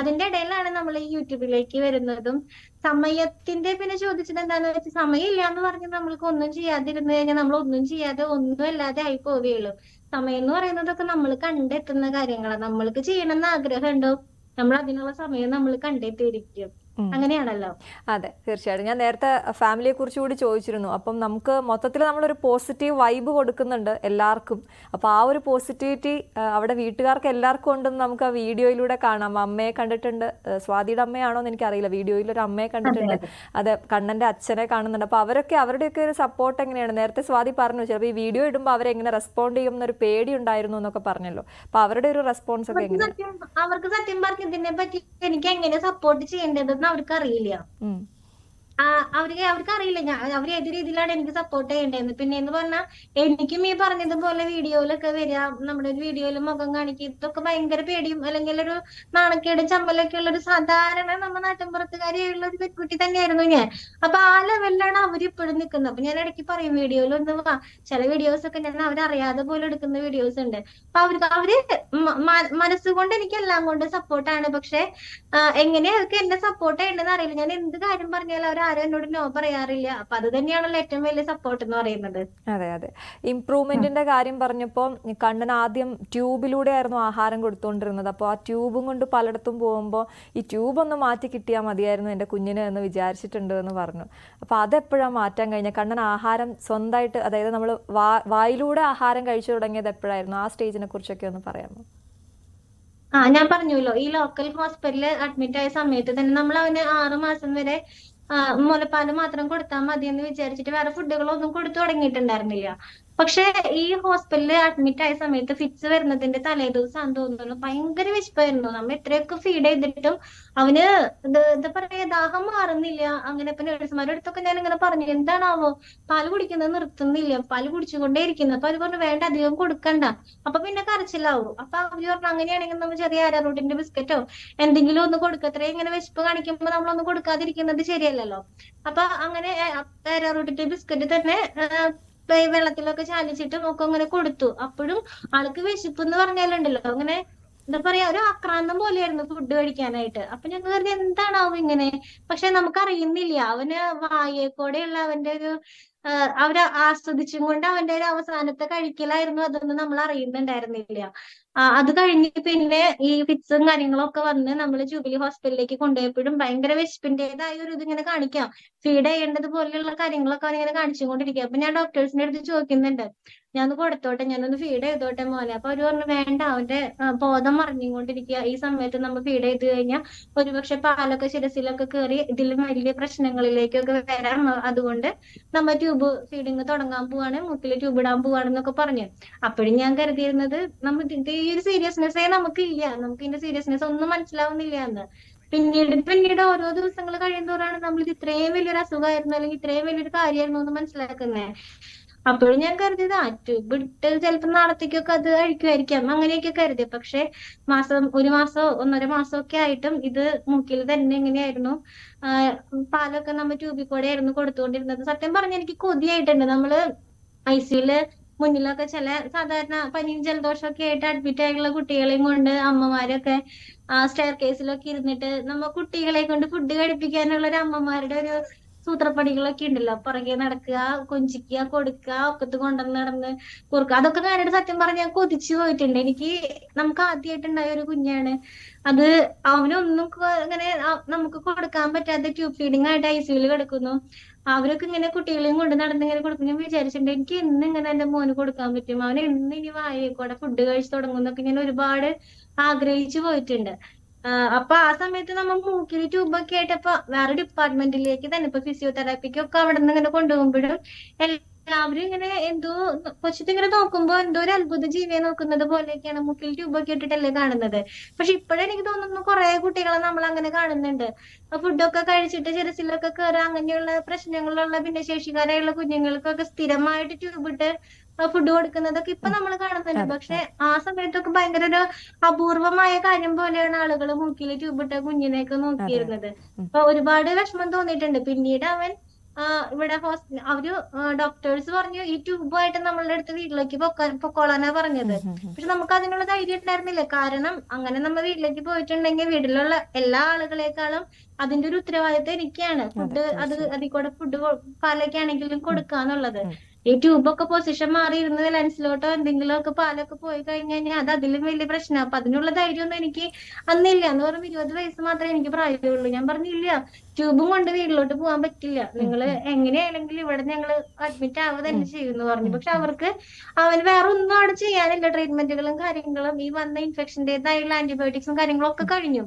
അതിന്റെ ഇടയിലാണ് നമ്മൾ ഈ യൂട്യൂബിലേക്ക് വരുന്നതും. സമയത്തിന്റെ പിന്നെ ചോദിച്ചത് എന്താന്ന് വെച്ചാൽ സമയമില്ല എന്ന് പറഞ്ഞ് നമ്മൾക്ക് ഒന്നും ചെയ്യാതിരുന്നു കഴിഞ്ഞാൽ നമ്മൾ ഒന്നും ചെയ്യാതെ ഒന്നും അല്ലാതെ ആയി പോവുകയുള്ളൂ സമയം എന്ന് പറയുന്നതൊക്കെ നമ്മൾ കണ്ടെത്തുന്ന കാര്യങ്ങളാണ് നമ്മൾക്ക് ചെയ്യണമെന്ന് ആഗ്രഹമുണ്ടോ? നമ്മൾ അതിനുള്ള സമയം നമ്മൾ കണ്ടെത്തിയിരിക്കും. അങ്ങനെയാണല്ലോ. അതെ തീർച്ചയായിട്ടും. ഞാൻ നേരത്തെ ഫാമിലിയെ കുറിച്ച് കൂടി ചോദിച്ചിരുന്നു. അപ്പം നമുക്ക് മൊത്തത്തിൽ നമ്മളൊരു പോസിറ്റീവ് വൈബ് കൊടുക്കുന്നുണ്ട് എല്ലാവർക്കും. അപ്പോൾ ആ ഒരു പോസിറ്റിവിറ്റി അവിടെ വീട്ടുകാർക്ക് എല്ലാവർക്കും ഉണ്ടെന്ന് നമുക്ക് ആ വീഡിയോയിലൂടെ കാണാം. അമ്മയെ കണ്ടിട്ടുണ്ട്. സ്വാതിയുടെ അമ്മയാണോ എന്ന് എനിക്കറിയില്ല. വീഡിയോയിൽ ഒരു അമ്മയെ കണ്ടിട്ടുണ്ട്. അതെ കണ്ണന്റെ അച്ഛനെ കാണുന്നുണ്ട്. അപ്പോൾ അവരൊക്കെ അവരുടെയൊക്കെ ഒരു സപ്പോർട്ട് എങ്ങനെയാണ്? നേരത്തെ സ്വാതി പറഞ്ഞു ചിലപ്പോൾ ഈ വീഡിയോ ഇടുമ്പോൾ അവരെങ്ങനെ റെസ്പോണ്ട് ചെയ്യും എന്നൊരു പേടി ഉണ്ടായിരുന്നു എന്നൊക്കെ പറഞ്ഞല്ലോ. അപ്പോൾ അവരുടെ ഒരു റെസ്പോൺസ് ഒക്കെ എങ്ങനെയാണ്? അവർക്ക് സത്യം പറഞ്ഞ ഇതിനെ പറ്റി എനിക്ക് എങ്ങനെ സപ്പോർട്ട് ചെയ്യേണ്ടതെന്ന് അവർക്ക് അറിയില്ല. ആ അവർക്ക് അവർക്ക് അറിയില്ല ഞാൻ അവർ ഏത് രീതിയിലാണ് എനിക്ക് സപ്പോർട്ട് ചെയ്യേണ്ടതെന്ന്. പിന്നെ എന്ന് പറഞ്ഞാൽ എനിക്കും ഈ പറഞ്ഞതുപോലെ വീഡിയോയിലൊക്കെ വരിക. നമ്മുടെ ഒരു വീഡിയോയിൽ മുഖം കാണിക്കുക. ഇതൊക്കെ ഭയങ്കര പേടിയും അല്ലെങ്കിൽ ഒരു നാണക്കേടും ചമ്മലൊക്കെ ഉള്ള ഒരു സാധാരണ നമ്മ നാട്ടിൻപുറത്തുകാരിയുള്ള ഒരു പെൺകുട്ടി തന്നെയായിരുന്നു ഞാൻ. അപ്പൊ ആ ലെവലിലാണ് അവർ ഇപ്പോഴും നിൽക്കുന്നത് അപ്പൊ ഞാൻ ഇടയ്ക്ക് പറയും വീഡിയോയിൽ ഒന്ന് വാ. ചില വീഡിയോസ് ഒക്കെ ഞാൻ അവരറിയാതെ പോലും എടുക്കുന്ന വീഡിയോസ് ഉണ്ട്. അപ്പൊ അവർക്ക് അവർ മനസ്സുകൊണ്ട് എനിക്ക് എല്ലാം കൊണ്ട് സപ്പോർട്ടാണ് പക്ഷെ എങ്ങനെയാ അവർക്ക് എന്നെ സപ്പോർട്ട് ചെയ്യേണ്ടതെന്ന് അറിയില്ല. ഞാൻ എന്ത് കാര്യം പറഞ്ഞാലും അവർ ആരും എന്നോട് നോ പറയാറില്ല. അപ്പൊ അത് തന്നെയാണല്ലോ ഏറ്റവും വലിയ സപ്പോർട്ട് എന്ന് പറയുന്നത്. അതെ അതെ. ഇംപ്രൂവ്മെന്റിന്റെ കാര്യം പറഞ്ഞപ്പോൾ കണ്ണൻ ആദ്യം ട്യൂബിലൂടെ ആയിരുന്നു ആഹാരം കൊടുത്തുകൊണ്ടിരുന്നത് അപ്പോൾ ആ ട്യൂബും കൊണ്ട് പലയിടത്തും പോകുമ്പോൾ ഈ ട്യൂബ് ഒന്ന് മാറ്റി കിട്ടിയാൽ മതിയായിരുന്നു എന്റെ കുഞ്ഞിന് എന്ന് വിചാരിച്ചിട്ടുണ്ട് എന്ന് പറഞ്ഞു. അപ്പോൾ അതെപ്പോഴാണ് മാറ്റാൻ കഴിഞ്ഞ? കണ്ണൻ ആഹാരം സ്വന്തമായിട്ട് അതായത് നമ്മൾ വാ വായിലൂടെ ആഹാരം കഴിച്ചു തുടങ്ങിയത് എപ്പോഴായിരുന്നു? ആ സ്റ്റേജിനെ കുറിച്ചൊക്കെ ഒന്ന് പറയാമോ? ആ ഞാൻ പറഞ്ഞല്ലോ ഈ ലോക്കൽ ഹോസ്പിറ്റലിൽ അഡ്മിറ്റ് ആയ സമയത്ത് തന്നെ നമ്മൾ അവന് ആറു മാസം വരെ മുലപ്പാൽ മാത്രം കൊടുത്താൽ മതി എന്ന് വിചാരിച്ചിട്ട് വേറെ ഫുഡുകളൊന്നും കൊടുത്തു തുടങ്ങിയിട്ടുണ്ടായിരുന്നില്ല. പക്ഷെ ഈ ഹോസ്പിറ്റലിൽ അഡ്മിറ്റ് ആയ സമയത്ത് ഫിറ്റ്സ് വരുന്നതിന്റെ തലേ ദിവസം തോന്നുന്നു. ഭയങ്കര വിശപ്പായിരുന്നു. നമ്മ എത്രയൊക്കെ ഫീഡ് ചെയ്തിട്ടും അവന് എന്താ പറയാ ദാഹം മാറുന്നില്ല. അങ്ങനെ ഇപ്പൊ നഴ്സുമാരുടെ അടുത്തൊക്കെ ഞാൻ ഇങ്ങനെ പറഞ്ഞു എന്താണാവോ? പാൽ കുടിക്കുന്നത് നിർത്തുന്നില്ല. പാൽ കുടിച്ചുകൊണ്ടേ ഇരിക്കുന്നു. അപ്പൊ അവർ പറഞ്ഞു വേണ്ട അധികം കൊടുക്കണ്ട. അപ്പൊ പിന്നെ കരച്ചിലാവും. അപ്പൊ അവർ പറഞ്ഞു അങ്ങനെയാണെങ്കിൽ നമ്മൾ ചെറിയ ആരാറൂട്ടിന്റെ ബിസ്ക്കറ്റോ എന്തെങ്കിലും ഒന്ന് കൊടുക്കത്രേ ഇങ്ങനെ വിശപ്പ് കാണിക്കുമ്പോ നമ്മളൊന്നും കൊടുക്കാതിരിക്കുന്നത് ശരിയല്ലല്ലോ. അപ്പൊ അങ്ങനെ ആരാറൂട്ടിന്റെ ബിസ്ക്കറ്റ് തന്നെ വെള്ളത്തിലൊക്കെ ചാലിച്ചിട്ട് ഒക്കെ അങ്ങനെ കൊടുത്തു. അപ്പോഴും ആൾക്ക് വിശപ്പ് എന്ന് പറഞ്ഞാലുണ്ടല്ലോ. അങ്ങനെ എന്താ പറയാ ഒരു ആക്രാന്തം പോലെയായിരുന്നു ഫുഡ് കഴിക്കാനായിട്ട്. അപ്പൊ ഞങ്ങൾ കരുതി എന്താണാവും ഇങ്ങനെ? പക്ഷെ നമുക്ക് അറിയുന്നില്ല അവന് വായേക്കൂടെയുള്ള അവന്റെ ഒരു അവർ ആസ്വദിച്ചും കൊണ്ട് അവന്റെ ഒരു അവസാനത്തെ കഴിക്കലായിരുന്നു അതൊന്നും നമ്മൾ അറിയുന്നുണ്ടായിരുന്നില്ല. അത് കഴിഞ്ഞ് പിന്നെ ഈ ഫിറ്റ്സും കാര്യങ്ങളൊക്കെ വന്ന് നമ്മൾ ജൂബിലി ഹോസ്പിറ്റലിലേക്ക് കൊണ്ടുപോയപ്പോഴും ഭയങ്കര വിശപ്പിന്റേതായ ഒരു ഇതിങ്ങനെ കാണിക്കാം. ഫീഡ് ചെയ്യേണ്ടത് പോലെയുള്ള കാര്യങ്ങളൊക്കെ അവനിങ്ങനെ കാണിച്ചുകൊണ്ടിരിക്കുക. അപ്പൊ ഞാൻ ഡോക്ടേഴ്സിന്റെ അടുത്ത് ചോദിക്കുന്നുണ്ട്. ഞാൻ ഒന്ന് കൊടുത്തോട്ടെ ഞാനൊന്ന് ഫീഡ് ചെയ്തോട്ടെ മോനെ. അപ്പൊ അവർ പറഞ്ഞു വേണ്ട അവന്റെ ബോധം മറിഞ്ഞുകൊണ്ടിരിക്കുക ഈ സമയത്ത് നമ്മൾ ഫീഡ് ചെയ്ത് കഴിഞ്ഞാൽ ഒരുപക്ഷെ പാലൊക്കെ ശിരസിലൊക്കെ കയറി ഇതിലും വലിയ പ്രശ്നങ്ങളിലേക്കൊക്കെ വരാം അതുകൊണ്ട് നമ്മ ട്യൂബ് ഫീഡിങ് തുടങ്ങാൻ പോവാണ് മുട്ടിൽ ട്യൂബ് ഇടാൻ പോവാണെന്നൊക്കെ പറഞ്ഞു. അപ്പോഴും ഞാൻ കരുതിയിരുന്നത് നമ്മ ഇതിന്റെ ഈ ഒരു സീരിയസ്നെസ്സേ നമുക്കില്ല. നമുക്ക് ഇതിന്റെ സീരിയസ്നെസ് ഒന്നും മനസ്സിലാവുന്നില്ല എന്ന്. പിന്നീട് പിന്നീട് ഓരോ ദിവസങ്ങൾ കഴിയുന്തോറാണ് നമ്മൾ ഇത് ഇത്രയും വലിയൊരു അസുഖമായിരുന്നു അല്ലെങ്കിൽ ഇത്രയും വലിയൊരു കാര്യമായിരുന്നു എന്ന് മനസ്സിലാക്കുന്നത് അപ്പോഴും ഞാൻ കരുതിയത് ആ ട്യൂബ് ഇട്ട് ചിലപ്പോ നാളത്തേക്കൊക്കെ അത് അഴിക്കുമായിരിക്കാം അങ്ങനെയൊക്കെ കരുതി. പക്ഷെ മാസം ഒരു മാസോ ഒന്നര മാസം ഒക്കെ ആയിട്ടും ഇത് മൂക്കിൽ തന്നെ എങ്ങനെയായിരുന്നു പാലൊക്കെ നമ്മ ട്യൂബിൽ കൂടെ ആയിരുന്നു കൊടുത്തുകൊണ്ടിരുന്നത്. സത്യം പറഞ്ഞ എനിക്ക് കൊതിയായിട്ടുണ്ട്. നമ്മൾ ഐ സിയിൽ മുന്നിലൊക്കെ ചില സാധാരണ പനിയും ജലദോഷം ഒക്കെ ആയിട്ട് അഡ്മിറ്റ് ആയിട്ടുള്ള കുട്ടികളെയും കൊണ്ട് അമ്മമാരൊക്കെ ആ സ്റ്റെയർ കേസിലൊക്കെ ഇരുന്നിട്ട് നമ്മ കുട്ടികളെ കൊണ്ട് ഫുഡ് കഴിപ്പിക്കാനുള്ള ഒരു അമ്മമാരുടെ ഒരു സൂത്രപ്പണികളൊക്കെ ഉണ്ടല്ലോ. പുറകെ നടക്കുക കൊഞ്ചിക്കുക കൊടുക്കുക ഒക്കത്ത് കൊണ്ടുവന്ന് നടന്ന് കുറുക്കുക. അതൊക്കെ ഞാനോട് സത്യം പറഞ്ഞാൽ കൊതിച്ചു പോയിട്ടുണ്ട്. എനിക്ക് നമുക്ക് ആദ്യമായിട്ടുണ്ടായ ഒരു കുഞ്ഞാണ്. അത് അവനൊന്നും ഇങ്ങനെ നമുക്ക് കൊടുക്കാൻ പറ്റാതെ ട്യൂബ് ഫീഡിങ് ആയിട്ട് ഐ സിയുൽ കിടക്കുന്നു. അവരൊക്കെ ഇങ്ങനെ കുട്ടികളെയും കൊണ്ട് നടന്ന് ഇങ്ങനെ കൊടുക്കും ഞാൻ വിചാരിച്ചിട്ടുണ്ട് എനിക്ക് എന്ന് ഇങ്ങനെ എന്റെ മോന് കൊടുക്കാൻ പറ്റും. അവൻ എന്ന് ഇനി വായക്കൂടെ ഫുഡ് കഴിച്ചു തുടങ്ങുന്നൊക്കെ ഞാൻ ഒരുപാട് ആഗ്രഹിച്ചു പോയിട്ടുണ്ട്. അപ്പൊ ആ സമയത്ത് നമ്മൾ മൂക്കിന് ട്യൂബൊക്കെ ആയിട്ടപ്പോ വേറെ ഡിപ്പാർട്ട്മെന്റിലേക്ക് തന്നെ ഇപ്പൊ ഫിസിയോതെറാപ്പിക്കൊക്കെ അവിടെ നിന്ന് ഇങ്ങനെ കൊണ്ടുപോകുമ്പോഴും എല്ലാവരും ഇങ്ങനെ എന്തോ കൊച്ചിട്ട് ഇങ്ങനെ നോക്കുമ്പോ എന്തോ ഒരു അത്ഭുത ജീവിയെ നോക്കുന്നത് പോലെയൊക്കെയാണ് മൂക്കിൽ ട്യൂബൊക്കെ ഇട്ടിട്ടല്ലേ കാണുന്നത്. പക്ഷെ ഇപ്പോഴെനിക്ക് തോന്നുന്നു കുറെ കുട്ടികളെ നമ്മൾ അങ്ങനെ കാണുന്നുണ്ട്. ഫുഡൊക്കെ കഴിച്ചിട്ട് ചെറുസിലൊക്കെ കയറുക അങ്ങനെയുള്ള പ്രശ്നങ്ങളുള്ള ഭിന്നശേഷിക്കാരായുള്ള കുഞ്ഞുങ്ങൾക്കൊക്കെ സ്ഥിരമായിട്ട് ട്യൂബ് ഇട്ട് ഫുഡ് കൊടുക്കുന്നതൊക്കെ ഇപ്പൊ നമ്മൾ കാണുന്നുണ്ട്. പക്ഷെ ആ സമയത്തൊക്കെ ഭയങ്കര ഒരു അപൂർവമായ കാര്യം പോലെയാണ് ആളുകൾ മൂക്കിൽ ട്യൂബ് ഇട്ട കുഞ്ഞിനെയൊക്കെ നോക്കിയിരുന്നത്. അപ്പൊ ഒരുപാട് വിഷമം തോന്നിയിട്ടുണ്ട്. പിന്നീട് അവൻ ഇവിടെ ഹോസ്പിറ്റൽ അവർ ഡോക്ടേഴ്സ് പറഞ്ഞു ഈ ട്യൂബായിട്ട് നമ്മളുടെ അടുത്ത് വീട്ടിലേക്ക് പൊക്കോളാനാ പറഞ്ഞത്. പക്ഷെ നമുക്ക് അതിനുള്ള ധൈര്യം ഉണ്ടായിരുന്നില്ല. കാരണം അങ്ങനെ നമ്മൾ വീട്ടിലേക്ക് പോയിട്ടുണ്ടെങ്കിൽ വീട്ടിലുള്ള എല്ലാ ആളുകളെക്കാളും അതിന്റെ ഒരു ഉത്തരവാദിത്തം എനിക്കാണ്. ഫുഡ് അത് അതിൽ കൂടെ ഫുഡ് പാലൊക്കെ ആണെങ്കിലും കൊടുക്കാന്നുള്ളത്. ഈ ട്യൂബൊക്കെ പൊസിഷൻ മാറി ഇരുന്ന് ലെൻസിലോട്ടോ എന്തെങ്കിലും ഒക്കെ പാലൊക്കെ പോയി കഴിഞ്ഞു കഴിഞ്ഞാൽ അത് അതിലും വലിയ പ്രശ്നം. അപ്പൊ അതിനുള്ള ധൈര്യമൊന്നും എനിക്ക് അന്നില്ല. എന്ന് പറയുമ്പോൾ ഇരുപത് വയസ്സ് മാത്രമേ എനിക്ക് പ്രായമുള്ളൂ. ഞാൻ പറഞ്ഞില്ല ട്യൂബും കൊണ്ട് വീട്ടിലോട്ട് പോകാൻ പറ്റില്ല. നിങ്ങൾ എങ്ങനെയാണെങ്കിലും ഇവിടെ ഞങ്ങൾ അഡ്മിറ്റ് ആവുക തന്നെ ചെയ്യുമെന്ന് പറഞ്ഞു. പക്ഷെ അവർക്ക് അവന് വേറെ ഒന്നും അവിടെ ചെയ്യാനില്ല. ട്രീറ്റ്മെന്റുകളും കാര്യങ്ങളും ഈ വന്ന ഇൻഫെക്ഷന്റെതായുള്ള ആന്റിബയോട്ടിക്സും കാര്യങ്ങളും ഒക്കെ കഴിഞ്ഞു.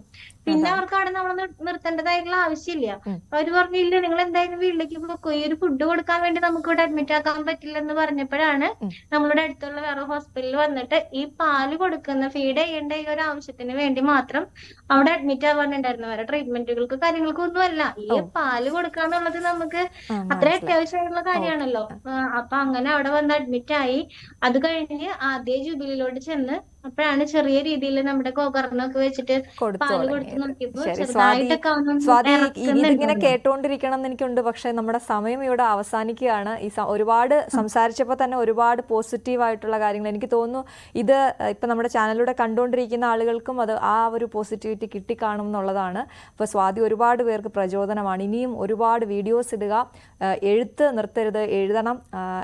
പിന്നെ അവർക്ക് അവിടെ നമ്മൾ നിർത്തേണ്ടതായിട്ടുള്ള ആവശ്യമില്ല. അവർ പറഞ്ഞു ഇല്ല നിങ്ങൾ എന്തായാലും വീട്ടിലേക്ക് പോക്കോ. ഈ ഒരു ഫുഡ് കൊടുക്കാൻ വേണ്ടി നമുക്ക് ഇവിടെ അഡ്മിറ്റ് ആക്കാൻ പറ്റില്ല എന്ന് പറഞ്ഞപ്പോഴാണ് നമ്മളുടെ അടുത്തുള്ള വേറെ ഹോസ്പിറ്റലിൽ വന്നിട്ട് ഈ പാൽ കൊടുക്കുന്ന ഫീഡ് ചെയ്യേണ്ട ഈ ഒരു ആവശ്യത്തിന് വേണ്ടി മാത്രം അവിടെ അഡ്മിറ്റ് ആവാനുണ്ടായിരുന്നു വേറെ ട്രീറ്റ്മെന്റുകൾക്ക് കാര്യങ്ങൾക്കും ഒന്നുമല്ല ഈ പാൽ കൊടുക്കാന്നുള്ളത് നമുക്ക് അത്ര അത്യാവശ്യമായിട്ടുള്ള കാര്യമാണല്ലോ. അപ്പൊ അങ്ങനെ അവിടെ വന്ന് അഡ്മിറ്റ് ആയി. അത് കഴിഞ്ഞ് ആദ്യ ജൂബിലിയിലോട്ട് ചെന്ന് അപ്പോഴാണ് ചെറിയ രീതിയിൽ നമ്മുടെ കോകർണൊക്കെ വെച്ചിട്ട് പാൽ കൊടുത്ത്. നോക്കിയപ്പോ ശരി, സ്വാതി ചെറുതായിട്ടൊക്കെ അവനൊന്ന് സ്വാതി ഇ- കേട്ടോണ്ടിരിക്കണം എന്ന് എനിക്കുണ്ട്. പക്ഷെ നമ്മുടെ സമയം ഇവിടെ അവസാനിക്കുകയാണ്. ഈ ഒരുപാട് സംസാരിച്ചപ്പോൾ തന്നെ ഒരുപാട് പോസിറ്റീവ് ആയിട്ടുള്ള കാര്യങ്ങൾ എനിക്ക് തോന്നുന്നു. ഇത് ഇപ്പൊ നമ്മുടെ ചാനലിലൂടെ കണ്ടുകൊണ്ടിരിക്കുന്ന ആളുകൾക്കും അത് ആ ഒരു പോസിറ്റിവിറ്റി കിട്ടിക്കാണും എന്നുള്ളതാണ്. അപ്പോൾ സ്വാതി ഒരുപാട് പേർക്ക് പ്രചോദനമാണ്. ഇനിയും ഒരുപാട് വീഡിയോസ് ഇടുക. എഴുത്ത് നിർത്തരുത് എഴുതണം.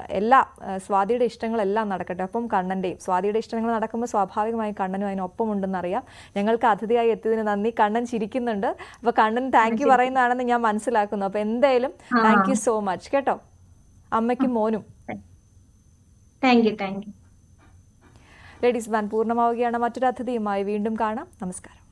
എല്ലാ സ്വാതിയുടെ ഇഷ്ടങ്ങളെല്ലാം നടക്കട്ടെ. അപ്പം കണ്ണന്റെയും. സ്വാതിയുടെ ഇഷ്ടങ്ങൾ നടക്കുമ്പോൾ സ്വാഭാവികമായും കണ്ണനും അതിനൊപ്പം ഉണ്ടെന്നറിയാം ഞങ്ങൾക്ക് അതിഥിയായി എത്തിയതിന് നന്ദി. കണ്ണൻ ചിരിക്കുന്നുണ്ട്. അപ്പോൾ കണ്ണൻ താങ്ക് യു പറയുന്നതാണെന്ന് ഞാൻ മനസ്സിലാക്കുന്നു. അപ്പോൾ എന്തായാലും താങ്ക് യു സോ മച്ച് കേട്ടോ? അമ്മയ്ക്കും മോനും. Thank you thank you ladies ban പൂർണമാവുകയാണ് മറ്റൊരു അതിഥിയുമായി. വീണ്ടും കാണാം. നമസ്കാരം.